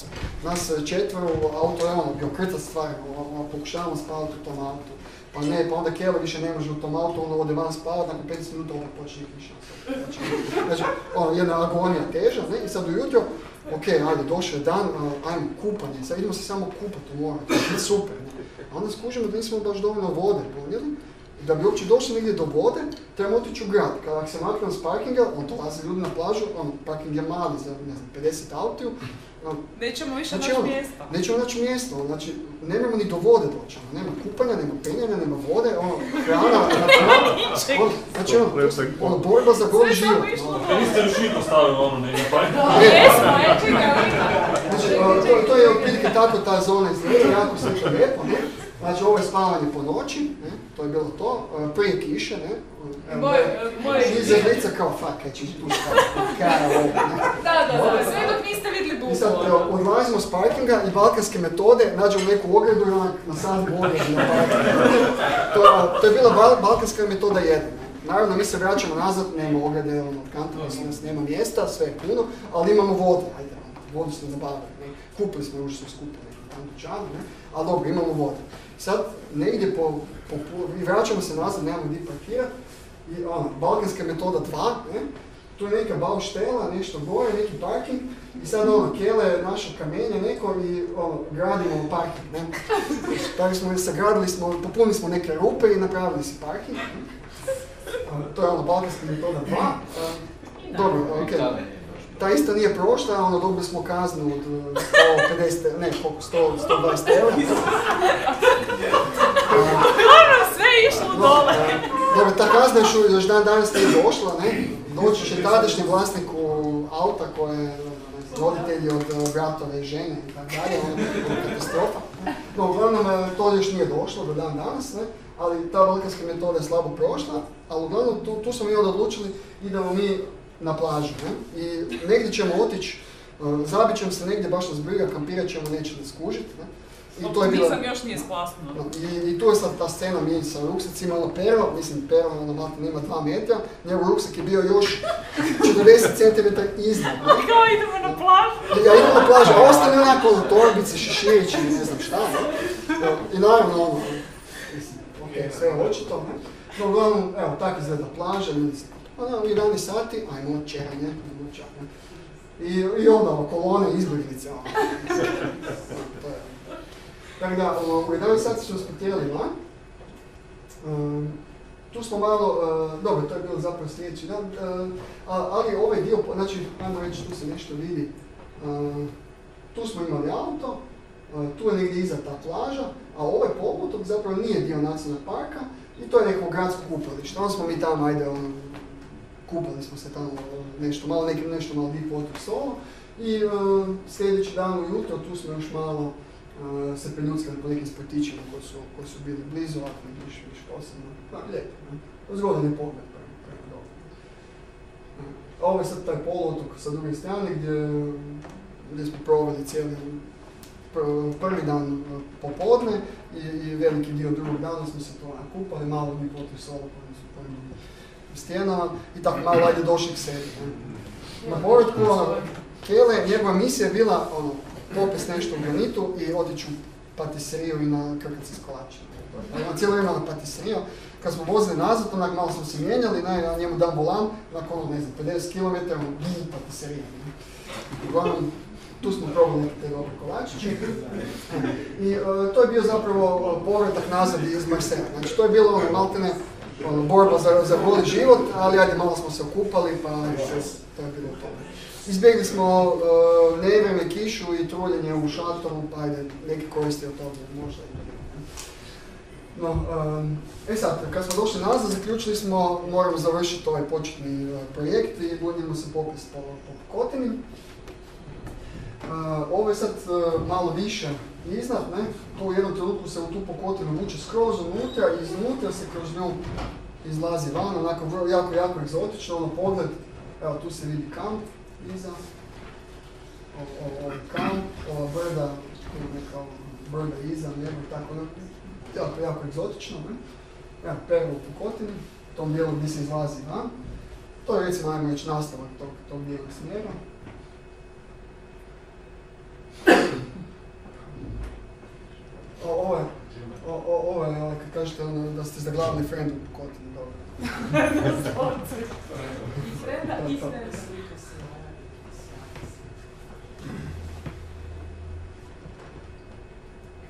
Nas četvero, auto je ono, bio krcat stvar, ono, pokušavamo spavati u tom autu. Pa ne, pa onda Kela više ne može u tom autu, ono ode van spavat, nakon 15 minuta opet počinje kiša. Znači, znači ono, jedna agonija teža, ne, i sad ujutro, ok, ajde, došao je dan, ajmo kupanje, sad idemo se samo kupati u je super. Ne. A onda skužimo da nismo baš dovoljno vode i da bi uopće došli negdje do vode, trebamo otići u grad. Kada se maknemo s parkinga, on dolaze ljudi na plažu, ono, parking je mali za, ne znam, 50 autiju, ono, Nećemo više Znači, naći ono, mjesta. Nećemo naći mjesto, znači nemamo ni do vode doći, ono, nema kupanja, nema penjanja, nema vode, ono, hrana, ono, znači ono, ono, borba za goli Sve život. samo išlo na- Niste još hitno stavili ono, ne, na park. Jesmo, e, čekaj, Znači, to, to je otprilike tako ta zona izgleda, jako sve to lijepo, ne? Znači, ovo je spavanje po noći, ne? to je bilo to, e, prije kiše, ne? Evo, Moj, moj, Iza lica kao, fuck, kaj ćeš tu staviti, kara ovo, ne? da, da, da, sve dok niste vidjeli I sad, dugo. evo, odlazimo s parkinga i balkanske metode, nađemo neku ogradu i onak na sad bolje na parkingu. To, to je bila bal- balkanska metoda jedna. Naravno, mi se vraćamo nazad, nema ograde, ono, kantova su nas, nema mjesta, sve je puno, ali imamo vode, ajde, ono, vodu smo zabavili, ne. Kupili smo, smo skupili neki tam dućan, ne, ali dobro, imamo vode. Sad, negdje po, po, pu- i vraćamo se nazad, nemamo gdje parkirati, i ono, balkanska metoda 2, ne, tu je neka bauštela, nešto gore, neki parking, i sad ono, Kele našo kamenje neko i ono, gradimo parking, ne. Tako smo, sagradili smo, popunili smo neke rupe i napravili si parking. A, To je ono, balkanska metoda 2. A, Dobro, okej. Ta isto nije prošla, ono, dobili smo kaznu od uh, 150, ne, koliko, 100, 120 eura. Ono, sve je išlo dole. Dobro, ta kazna još, još dan danas nije došla, ne? Doći će tadašnji vlasniku auta koje je roditelji od uh, bratove i žene i tako dalje, ono, ono, katastrofa. No, uglavnom, e, to još nije došlo do dan danas, ne? Ali ta balkanska metoda je slabo prošla, ali uglavnom tu, tu smo mi onda odlučili, idemo mi na plažu, ne? I negdje ćemo otići, uh, zabit ćemo se negdje baš nas briga, kampirat ćemo, neće nas skužiti, ne? I to je bilo... Nisam još nije splasnuo. I, I tu je sad ta scena mi sa ruksacima, ono Pero, mislim Pero ono malo nema dva metra, njegov ruksak je bio još 40 cm iznad. ne? Kao idemo na plažu. Ja idem na plažu, a ostane onako u torbici, šeširići, ne znam šta, ne? I naravno ono, mislim, ok, sve je očito, ne? No, uglavnom, evo, tako izgleda plaža, ljudi se, pa da, u 11 sati, ajmo čeranje, ajmo ne? I, I onda kolone, izbjeglice, ono. Tako da, ono, u 11 sati smo spotijeli van. Um, tu smo malo, uh, dobro, to je bilo zapravo sljedeći dan, uh, ali ovaj dio, znači, ajmo reći, tu se nešto vidi. Uh, tu smo imali auto, uh, tu je negdje iza ta plaža, a ovaj poluotok zapravo nije dio nacionalnog parka i to je neko gradsko kupalište. Onda smo mi tamo, ajde, ono, kupali smo se tamo nešto malo, neki, nešto malo deep water solo. I uh, sljedeći dan ujutro tu smo još malo uh, se preljuckali po nekim sportićima koji su, bili blizu, ako ne više, više posebno. Pa, lijepo, ne? Zgodan je pogled Ovo je sad taj poluotok sa druge strane gdje, gdje smo proveli cijeli pr- prvi dan uh, popodne i, veliki dio drugog dana smo se to kupali, malo mi potri solo koji su stjenama i tako malo ajde došli k sebi. Na povratku, ono, Kele, njegova misija je bila ono, popis nešto u granitu i otići u patiseriju i na krkac iz kolača. Ono, cijelo vrijeme na patiseriju. Kad smo vozili nazad, onak malo smo se mijenjali, ne, ja njemu dam volan, onako ono, ne znam, 50 km, ono, bum, patiserija. Uglavnom, tu smo probali te dobre kolačiće. I e, to je bio zapravo e, povratak nazad iz Marsella. Znači, to je bilo ono, maltene, ono, borba za, za goli život, ali ajde, malo smo se okupali, pa to je bilo to. Izbjegli smo uh, nevrijeme, kišu i truljenje u šatoru, pa ajde, neki koristi od toga, možda. No, um, e sad, kad smo došli nazad, zaključili smo, moramo završiti ovaj početni uh, projekt i budemo se popis po, po Pukotini. Uh, ovo je sad uh, malo više iznad, ne? Tu u jednom trenutku se u tu Pukotinu vuče skroz unutra i iznutra se kroz nju izlazi van, onako vrlo jako, jako egzotično, ono pogled, evo tu se vidi kamp iza, ovaj kamp, ova brda, neka brda iza, nebo tako, ono, jako, jako egzotično, ne? Evo, perlo u Pukotini, tom dijelu gdje se izlazi van. To je recimo, ajmo reći, nastavak tog, tog dijela smjera. Ovo je, o, ovaj, kad kažete ono, da ste zaglavili friend u Pukotini, dobro. Frenda i. Frenda.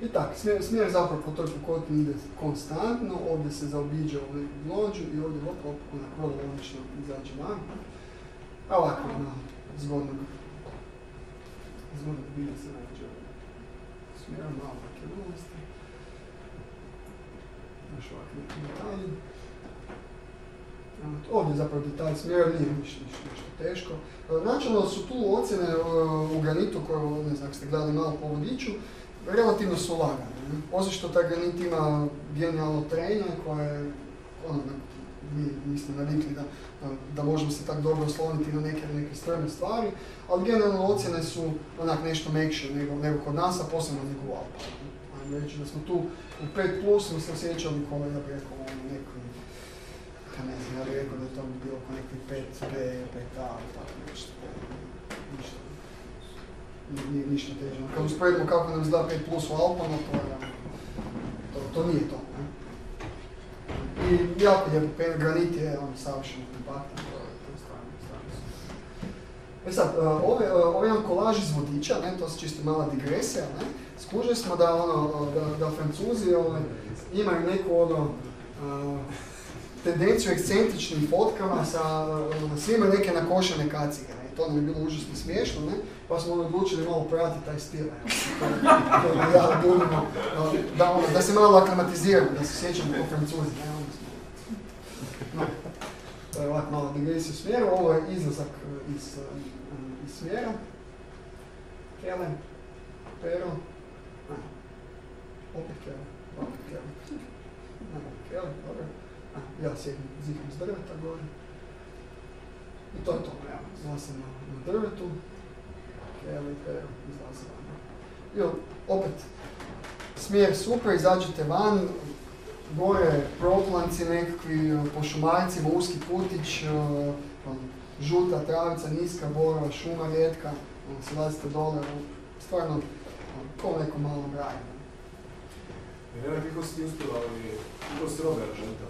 I tak, smjer, smjer zapravo po toj pukotini ide konstantno, ovdje se zaobiđe ovu lođu i ovdje op, op, onak vrlo logično izađe van. A ovako, na zgodnog, zgodnog bilja se nađe smjer, malo lakirnosti. Još ovak neki detalji. Ovdje je zapravo detalj smjera, nije ništa, ništa, ništa teško. Načelno su tu ocjene e, u granitu koje, ne znam, ste gledali malo po vodiču, relativno su lagane. ne. Osim što taj granit ima genijalno trenje koje, ono, mi smo navikli da, da možemo se tako dobro osloniti na neke, neke strme stvari, ali generalno ocjene su onak nešto mekše nego, nego kod nas, a posebno nego u Alpama. reći da smo tu u 5 plus smo se osjećali kao, ja bih rekao, ono, neki, pa ne znam, ja bih rekao da je to bilo kao neki 5B, 5A, ili tako nešto. Ništa, ni- ni- ništa teže. Kad usporedimo kako nam izgleda 5 plus u Alpama, to, to, to nije to. Ne? I jako lijepo, pen- granit je on savršeno kompaktan. E sad, uh, ovaj, uh, ovaj jedan kolaž iz vodiča, ne, to je čisto mala digresija, ne, skužili smo da, ono, da, da Francuzi ovaj, imaju neku ono, uh, tendenciju ekscentričnim fotkama sa ono, svima neke nakošene kacige. Ne? To nam je bilo užasno smiješno, ne? pa smo ono odlučili malo pratiti taj stil. to da da, ono, da se malo aklimatiziramo, da se sjećamo kao francuzi. Ne? To je ovako malo digresija u smjeru, ovo je izlazak e, iz, e, iz smjera. Kele, pero, opet kele, opet kele. A, Kele, dobro. Ja sjedim zihom s drveta gore. I to je to, evo, izlazim na, na drvetu. Kele i pero, izlazim van. I opet, smjer super, izađete van, gore proplanci nekakvi, e, po šumarcima, uski putić, e, ono, žuta travica, niska borova, šuma rijetka, ono, silazite dole, ono, stvarno, ko u nekom malom raju. Ne znam kako si ti uspjela, ali kako si roga ženta.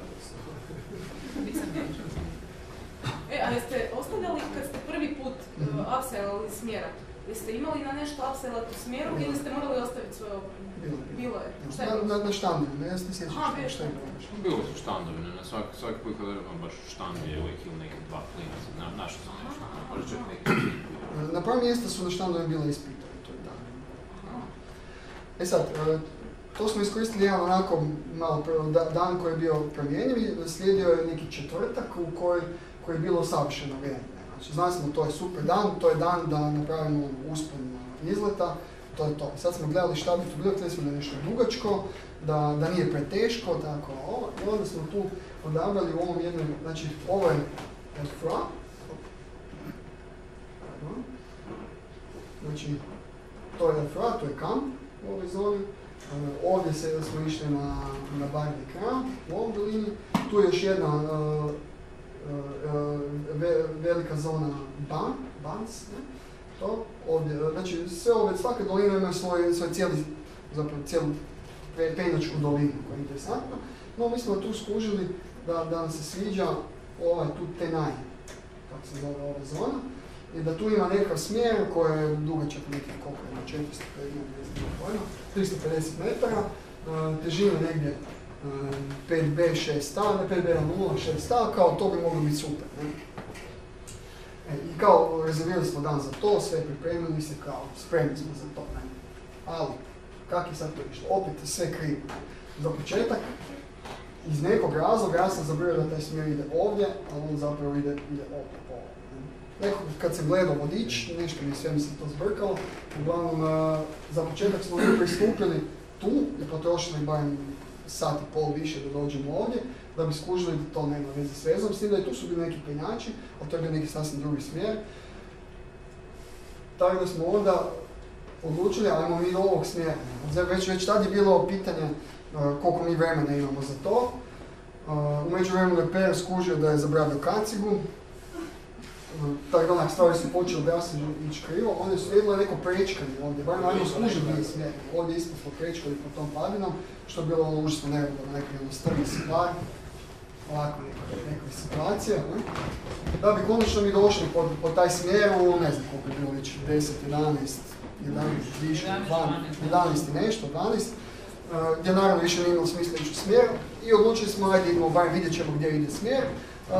E, a jeste ostavljali kad ste prvi put Mhm. uh, apsajali smjera? Jeste imali na nešto apsajlat u smjeru ili ste morali ostaviti svoje opreme? Bilo, Bilo je. Šta je Na, bilo? na, na štandu, ne, ja se ne sjećam šta- je štand. bilo. Bili su štandovi, ne, na svaki, svaki put kad baš u štandu je uvijek ili neki dva klinac, na, našao sam nešto, možda čak neki Na prvom mjestu su na štandove bile ispitane, to je dan. E sad, e, to smo iskoristili jedan onako malo da- dan koji je bio promjenjiv, i slijedio je neki četvrtak u koji, koji je bilo savršeno vrijeme. Znači, znali smo to je super dan, to je dan da napravimo uspon izleta, to je to. Sad smo gledali šta bi tu bilo, htjeli smo da je nešto dugačko, da, da nije preteško, tako ovo. I onda smo tu odabrali u ovom jednom, znači ovo je fra, Pardon. Znači, to je fra, to je kamp u ovoj zoni. E, ovdje se smo išli na, na Bardi Kram, u ovom dolini. Tu je još jedna e, e, ve- velika zona Ban, Bans, ne? To, ovdje, e, znači sve ove, svaka dolina ima svoj, svoj cijeli, zapravo cijelu pe- penjačku dolinu koja je interesantna. No, mi smo tu skužili da, da nam se sviđa ovaj tu Tenaj, kako se zove ova zona, i da tu ima nekakav smjer koji je dugačak neki koliko je, 400, ne znam pojma, 350 metara, e, težina negdje e, 5B, 6A, ne 5B na 0, 6A, kao to bi moglo biti super. Ne? E, I kao, rezervirali smo dan za to, sve pripremili se, kao, spremni smo za to. Ali, kak je sad to išlo? Opet sve krivo. Za početak, iz nekog razloga ja sam zabrio da taj smjer ide ovdje, a on zapravo ide, ide ovdje. ovdje, ne. Neko, kad sam gledao vodič, nešto mi sve mi se to zbrkalo, uglavnom, a, za početak smo pristupili tu i potrošili barem sat i pol više da dođemo ovdje, da bi skužili da to nema veze s vezom, s tim da i tu su bili neki penjači, ali to je bio neki sasvim drugi smjer. Tako da smo onda odlučili, ajmo mi do ovog smjera. Već, već tad je bilo pitanje koliko mi vremena imamo za to. Uh, u međuvremenu je Per skužio da je zabravio kacigu. Uh, tako da onak stvari su počeli objasniti ići krivo. Onda su slijedilo neko prečkanje ovdje, bar ajmo skužili gdje je smjer. Ovdje isto smo prečkali po tom padinom, što je bilo ono užasno neugodno, neka jedna strna stvar. Ovako neka, neka situacija. Ne? Da bi konačno mi došli pod, pod taj smjer u, ne znam koliko je bilo već, 10, 11, 11, više, 12, 11 i nešto, 12, uh, gdje naravno više nije imalo smisla ići u smjer i odlučili smo, ajde idemo, bar vidjet ćemo gdje ide smjer uh,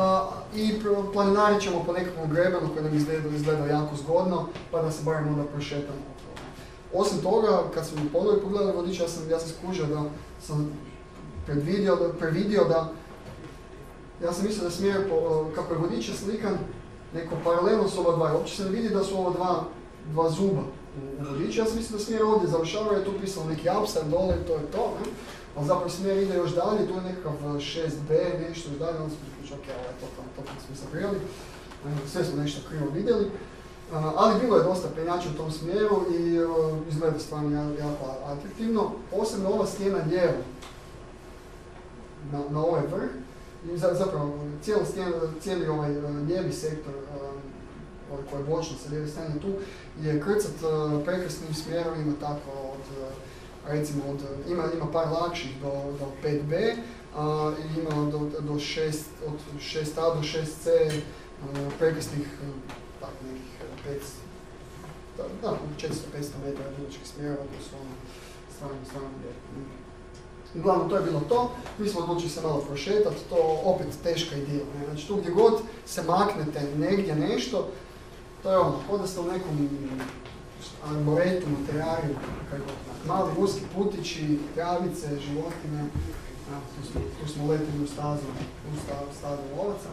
i planinarit ćemo po nekakvom grebenu koji nam izgleda, izgleda jako zgodno, pa da se barem onda prošetamo. Osim toga, kad smo ponovi pogledali vodič, ja sam, ja sam skužio da sam predvidio, da, previdio da ja sam mislio da smjer, po, kako je vodič slikan, neko paralelno s ova dva, uopće se ne vidi da su ovo dva, dva zuba u vodiču, ja sam mislio da smjer ovdje završava, je tu pisalo neki upside dole to je to, ne? ali zapravo smjer ide još dalje, tu je nekakav 6B, nešto još dalje, onda smo rekli, ok, ovo je to, to, to smo zabrijali, sve smo nešto krivo vidjeli, A, ali bilo je dosta penjača u tom smjeru i izgleda stvarno ja- jako atraktivno, posebno ova stijena lijevo, na, na ovaj vrh, i za- zapravo stijena, cijeli ovaj uh, lijevi sektor um, ovaj koji je bočno sa lijeve strane tu, je krcat uh, prekrasnim smjerovima tako od, recimo od, ima, ima par lakših do, do 5B, a i ima do, do 6, od 6A do 6C uh, prekrasnih tako nekih uh, 5, da, da, 400-500 metara dugačkih smjerova koji su ono stvarno, stvarno lijepi. Uglavnom, to je bilo to. Mi smo odlučili se malo prošetati, to opet teška ideja. ne. Znači, tu gdje god se maknete negdje nešto, to je ono, kao da ste u nekom god, onak, mali uski putići, travice, životine, evo, tu smo, tu smo letili u stazu, u stazu, stazu lovaca.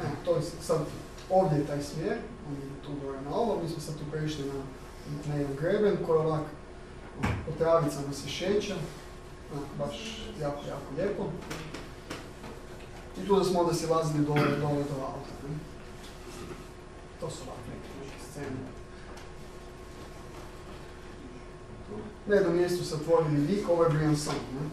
Evo, to je sad, ovdje je taj smjer, on je tu gore na ovo, mi smo sad tu prešli na, na jedan greben koji je ovak, po travicama se šeće, baš jako, jako lijepo. I tu da smo onda se lazili dole, dole do auta. To su ovako neke scene. Na jednom mjestu se otvorili lik, ovo je vidite, ne?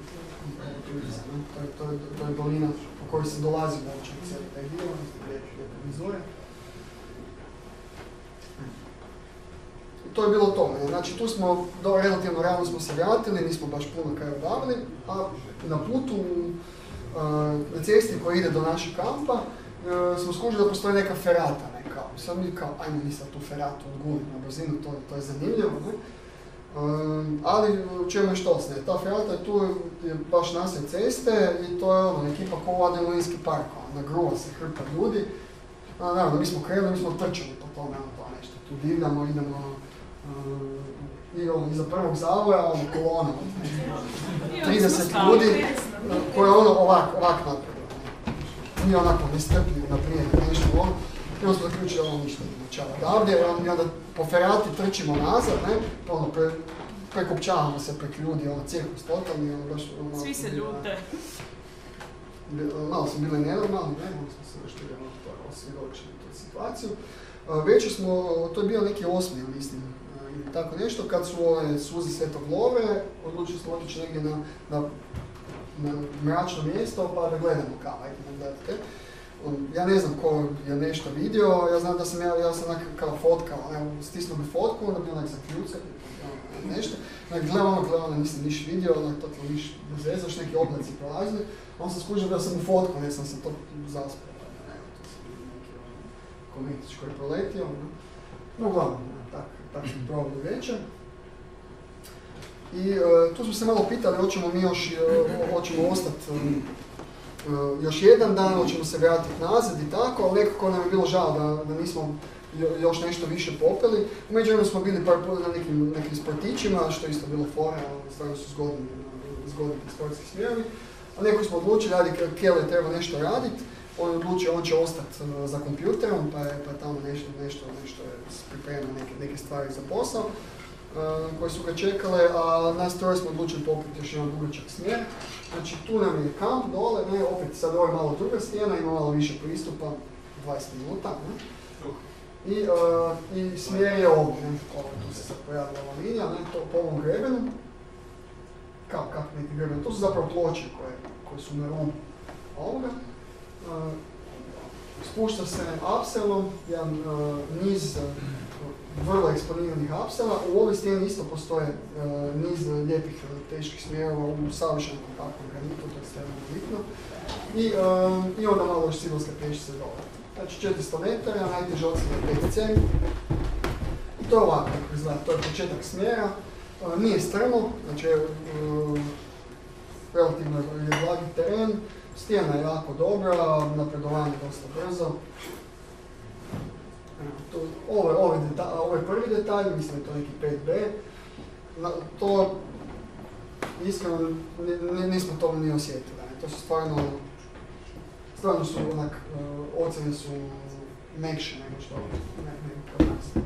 To je, to, je, to je dolina po kojoj se dolazi u cijeli taj dio, lijepo, lijepo vizure. To je bilo to. Znači tu smo, do, relativno rano smo se vratili, nismo baš puno kaj obavili, a na putu uh, na cesti koja ide do našeg kampa smo skužili da postoji neka ferata. Ne, kao. Sad mi kao, ajmo mi sad tu feratu odguliti na brzinu, to, to je zanimljivo. Ne? Um, ali u čemu je štos, ne? Ta ferata je tu je baš nasred ceste i to je ono, ekipa ko u Adelinski park, ono, nagruva se hrpa ljudi. A, naravno, mi smo krenuli, mi smo trčali po tome, ono, to nešto, tu divljamo, idemo, i ono, iza prvog zavoja, ono, kolona, I onda smo 30 stali. ljudi, koje ono ovak, ovak napred. Mi onako nestrpljivi naprijed, nešto ono. I onda smo zaključili ovo ništa ne čao odavde, i onda po ferati trčimo nazad, ne, pa ono, pre, prekopčavamo se prek ljudi, ono, cirkus totalni, ono, baš, ono, Svi se ljute. Malo smo bili nenormalni, ne, malo smo se nešto ono, to osvjedočili tu situaciju. Već smo, to je bio neki osmi, mislim, tako nešto, kad su ove suze Svetog Love, odlučili smo otići negdje na, na, na mračno mjesto, pa da gledamo kao, ajde nam gledate. Ja ne znam ko je nešto vidio, ja znam da sam ja, ja sam onak kao fotkao, evo, stisnuo bi fotku, onda bi onak zaključio, nešto. Onak gledam ono, gledam ono, nisam niš vidio, onak totalno niš još neki oblaci prolazili. On sam skužio da sam u fotku, ne sam se to zaspao. Ono, kometić koji je proletio. No, no uglavnom, ne, tak, tak smo provali večer. I e, tu smo se malo pitali hoćemo mi još, e, hoćemo ostati e, još jedan dan, hoćemo se vratiti nazad i tako, ali nekako nam je bilo žao da, da nismo jo- još nešto više popeli. U međuvremenu smo bili par puta na nekim, nekim sportićima, što je isto bilo fora, ali stvarno su zgodni, zgodni sportski smjerovi. A neko smo odlučili, radi Kele treba nešto raditi, on je odlučio, on će ostati e, za kompjuterom, pa je pa tamo nešto, nešto, nešto je pripremio neke, neke stvari za posao e, koje su ga čekale, a nas troje smo odlučili pokriti još jedan dugačak smjer. Znači tu nam je kamp dole, ne, opet sad ovo je malo druga stijena, ima malo više pristupa, 20 minuta, ne. I, e, I smjer je ovdje, ne, ovo, tu se sad pojavila ova linija, ne, to po ovom grebenu. Kao, kako neki greben, to su zapravo ploče koje, koje su na rumu ovoga. Spušta se apselom, jedan niz vrlo eksponiranih apsela. U ovoj stijeni isto postoje niz lijepih teških smjerova u savršenom kompaktnom granitu, to je stvarno bitno. I, I onda malo još civilske pešice dole. Znači 400 metara, najteža ocjena je 5C. I to je ovako to je početak smjera. Nije strmo, znači relativno je blagi teren, stijena je jako dobra, napredovanje dosta brzo. Tu, ovo, ovo, deta- ovo je prvi detalj, mislim je to neki 5B. Na, to, iskreno, ni- ni- nismo to ni osjetili. ne. To su stvarno, stvarno su onak, uh, ocjene su mekše nego što ne, nego kod nas.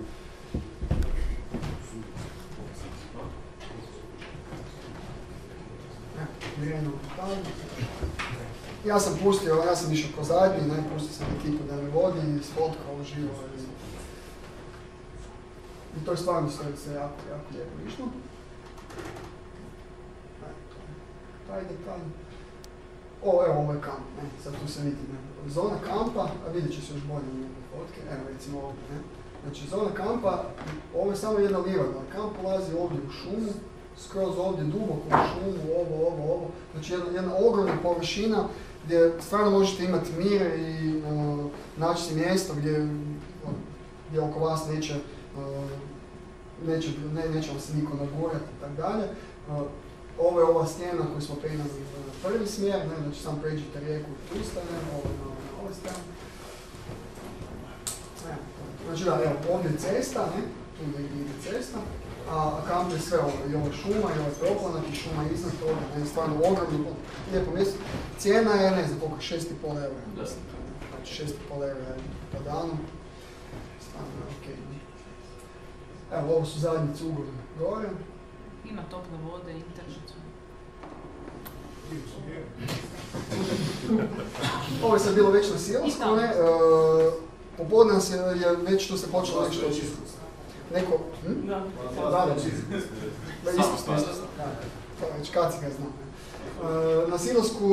Evo. Ja sam pustio, ja sam išao ko zadnji, ne, pustio sam ekipu da me vodi, sfotkao uživo i, i to je stvarno sve, sve jako, jako lijepo išlo. Taj detalj. O, evo, ovo je kamp, ne, sad tu se vidi, ne. Zona kampa, a vidjet će se još bolje u fotke, evo recimo ovdje, ne. Znači, zona kampa, ovo je samo jedna livada, kamp ulazi ovdje u šumu, skroz ovdje duboko u šumu, ovo, ovo, ovo. Znači jedna, jedna ogromna površina gdje stvarno možete imati mir i uh, naći si mjesto gdje, gdje oko vas neće, uh, neće, ne, neće vam se niko nagurati i tako dalje. Uh, ovo je ova stijena koju smo penali na prvi smjer, ne, znači samo pređite rijeku i tu stane, ovo je na, ovoj strani. Znači da, evo, ovdje je cesta, ne, tu negdje ide cesta, a kamp je sve ovo, i ovo šuma, i ovo je proplanak, i šuma iznad toga, ne, stvarno ogromno, lijepo mjesto. Cijena je, ne znam koliko, 6,5 eura, znači 6,5 eura je po danu, stvarno je okej. ne. Evo, ovo su zadnji cugovi gore, Ima tople vode, interžicu. ovo je sad bilo već na Silosku, I ne, e, popodne nas je, je već tu se počelo nešto, neko, hm? Da. To Na Silosku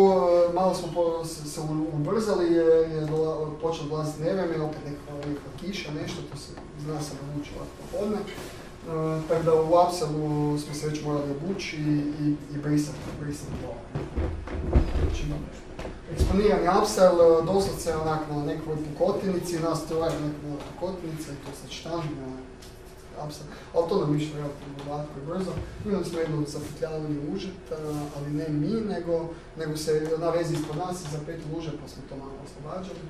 e, malo smo se, se ubrzali jer je dola, počelo dolaziti nevrijeme, opet nekakva nekakva kiša, nešto, to se zna se navučilo popodne. E, tako da u Apselu smo se već morali obući i, i, i brisati, brisati to. Znači, eksponirani Apsel, e, doslovce onak na nekoj pukotinici, nas troje na nekoj pukotinici, to sad štand, Apsel. Ali to nam išlo relativno glatko i brzo. Imali smo jedno zapetljavanje užeta, ali ne mi, nego, nego se na vezi ispod nas i zapetili užet, pa smo to malo oslobađali.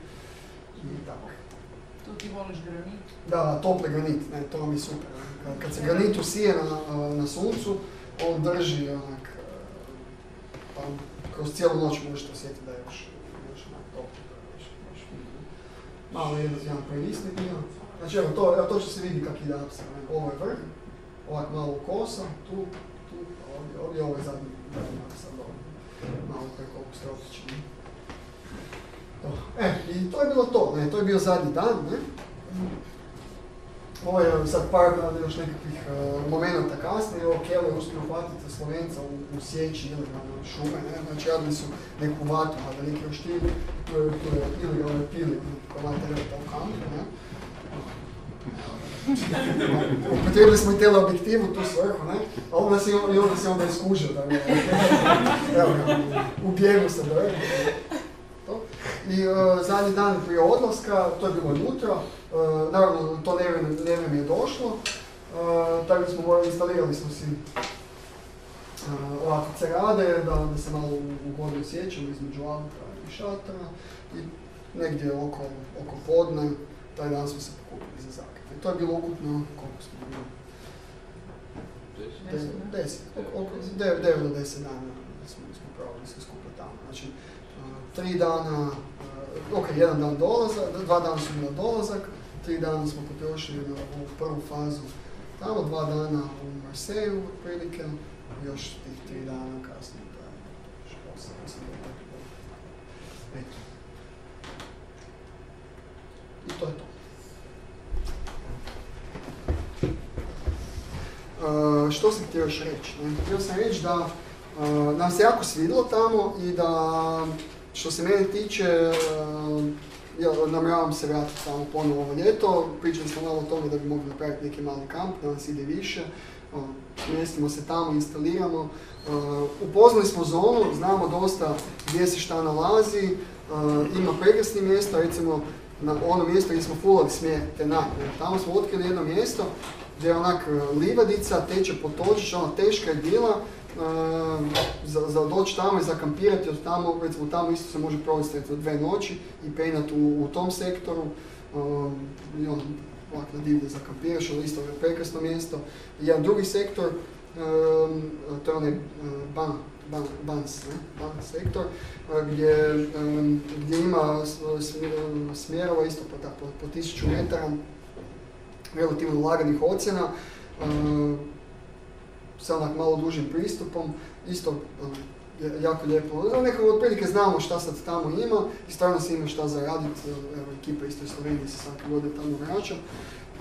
I tako. Tu ti voliš granit. Da, topli granit, ne, to vam je super. Kad, kad se granit usije na, na suncu, on drži onak, pa kroz cijelu noć možete osjetiti da je još, još onak toplo. Malo jedan, previsni dio. Znači evo to, evo to će se vidi kak ide apsa. ne. Ovo je vrh, ovak malo kosa, tu, tu, ovdje, ovdje ovo je zadnji, zadnji. Malo preko. To. E, i to je bilo to, ne, to je bio zadnji dan, ne. Ovo je sad par uh, još nekakvih uh, momenata kasnije, ovo Kele je uspio uhvatiti Slovenca u, u sjeći ilegalne šume, ne, znači radili su neku vatu, a da neki roštilj, tu je, tu je ilegalno pili komad tereta u kampu, ne. Upotrijebili smo i teleobjektiv u tu svrhu, ne, a onda se, i onda se onda iskužio da je, evo u bijegu sa drve. To. I uh, zadnji dan prije odlaska, to je bilo jutro, uh, naravno to nevrijeme nevrijeme je došlo, uh, tako da smo morali, instalirali smo si ovako rade, da, da se malo ugodno sjećamo između auta i šatora i negdje oko, oko podne, taj dan smo se pokupili za Zagreb. I to je bilo ukupno, koliko smo bili? Deset. De- Deset, oko- oko devet devet do deset dana smo, smo proveli sve skupa tamo. Znači, uh, tri dana, uh, ok, jedan dan dolazak, dva dana su bila dolazak, tri dana smo potrošili na ovu prvu fazu tamo, dva dana u Marseju otprilike, još tih tri dana kasnije, pa još dana. Eto. I to je to. Uh, što sam htio još reći? Htio sam reći da uh, nam se jako svidilo tamo i da što se mene tiče uh, ja namjeravam se vratiti tamo ponovo ovo ljeto. Pričali smo malo o tome da bi mogli napraviti neki mali kamp, da nas ide više. Smjestimo se tamo, instaliramo. Upoznali smo zonu, znamo dosta gdje se šta nalazi. Ima prekrasnih mjesta, recimo na ono mjesto gdje smo fulali smjer te nakne. Tamo smo otkrili jedno mjesto gdje je onak e, livadica, teče potočić, ona teška je bila, e, za, za doći tamo i zakampirati od tamo, recimo tamo isto se može provesti recimo dve noći i penjati u, tom sektoru, e, i on na divlje zakampiraš, ali isto je prekrasno mjesto. Jedan drugi sektor, to je onaj ban, ban, Bans, ne? Ban sektor, gdje, gdje ima smjerova isto po, po, po tisuću metara, relativno laganih ocjena, sa onak malo dužim pristupom, isto je- jako lijepo. Ono, Nekako otprilike znamo šta sad tamo ima i stvarno se ima šta zaraditi, evo ekipa isto iz Slovenije se svake godine tamo vraća.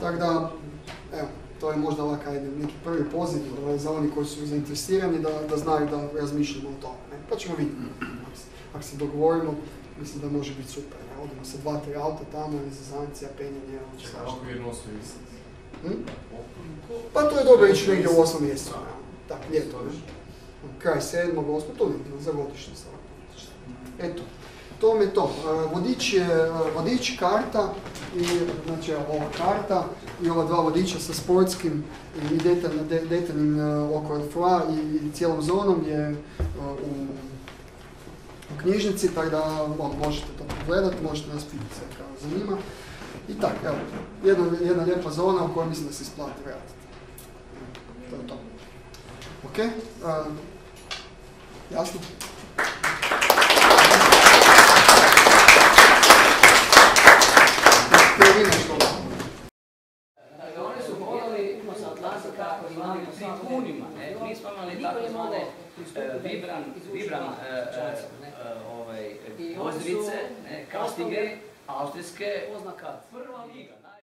Tako da, evo, to je možda ovak ajde, neki prvi poziv ovaj, za oni koji su zainteresirani da, da znaju da razmišljamo o tome. Ne? Pa ćemo vidjeti. Ako se, ako se dogovorimo, mislim da može biti super. Ne? Odemo sa dva, tri auta tamo, izazancija, penjanje, ono Čekaj, svašta. okvirno su mislim. Hm? Pa to je dobro ići negdje u osmom mjesecu. ne? Tak, ljeto. ne? Kraj sedmog, osmog, to je za godišnje sa Eto, to mi je to. E, Vodič je, e, vodič, karta, i, znači ova karta i ova dva vodiča sa sportskim i detaljnim, de- detaljnim e, oko FLA i, i cijelom zonom je u, u knjižnici, tako da ono, možete to pogledati, možete nas pitati sve kao zanima. I tako, evo, jedna, jedna lijepa zona u kojoj mislim da se isplati vratiti. To je to. Ok? a, jasno? Htio vi nešto? Dakle, oni su hodali sa Atlantika imali tri kunima, ne? Mi smo imali takozvane e, vibran, vibran e, e, e, ovaj? Kastige, austrijske, prva liga.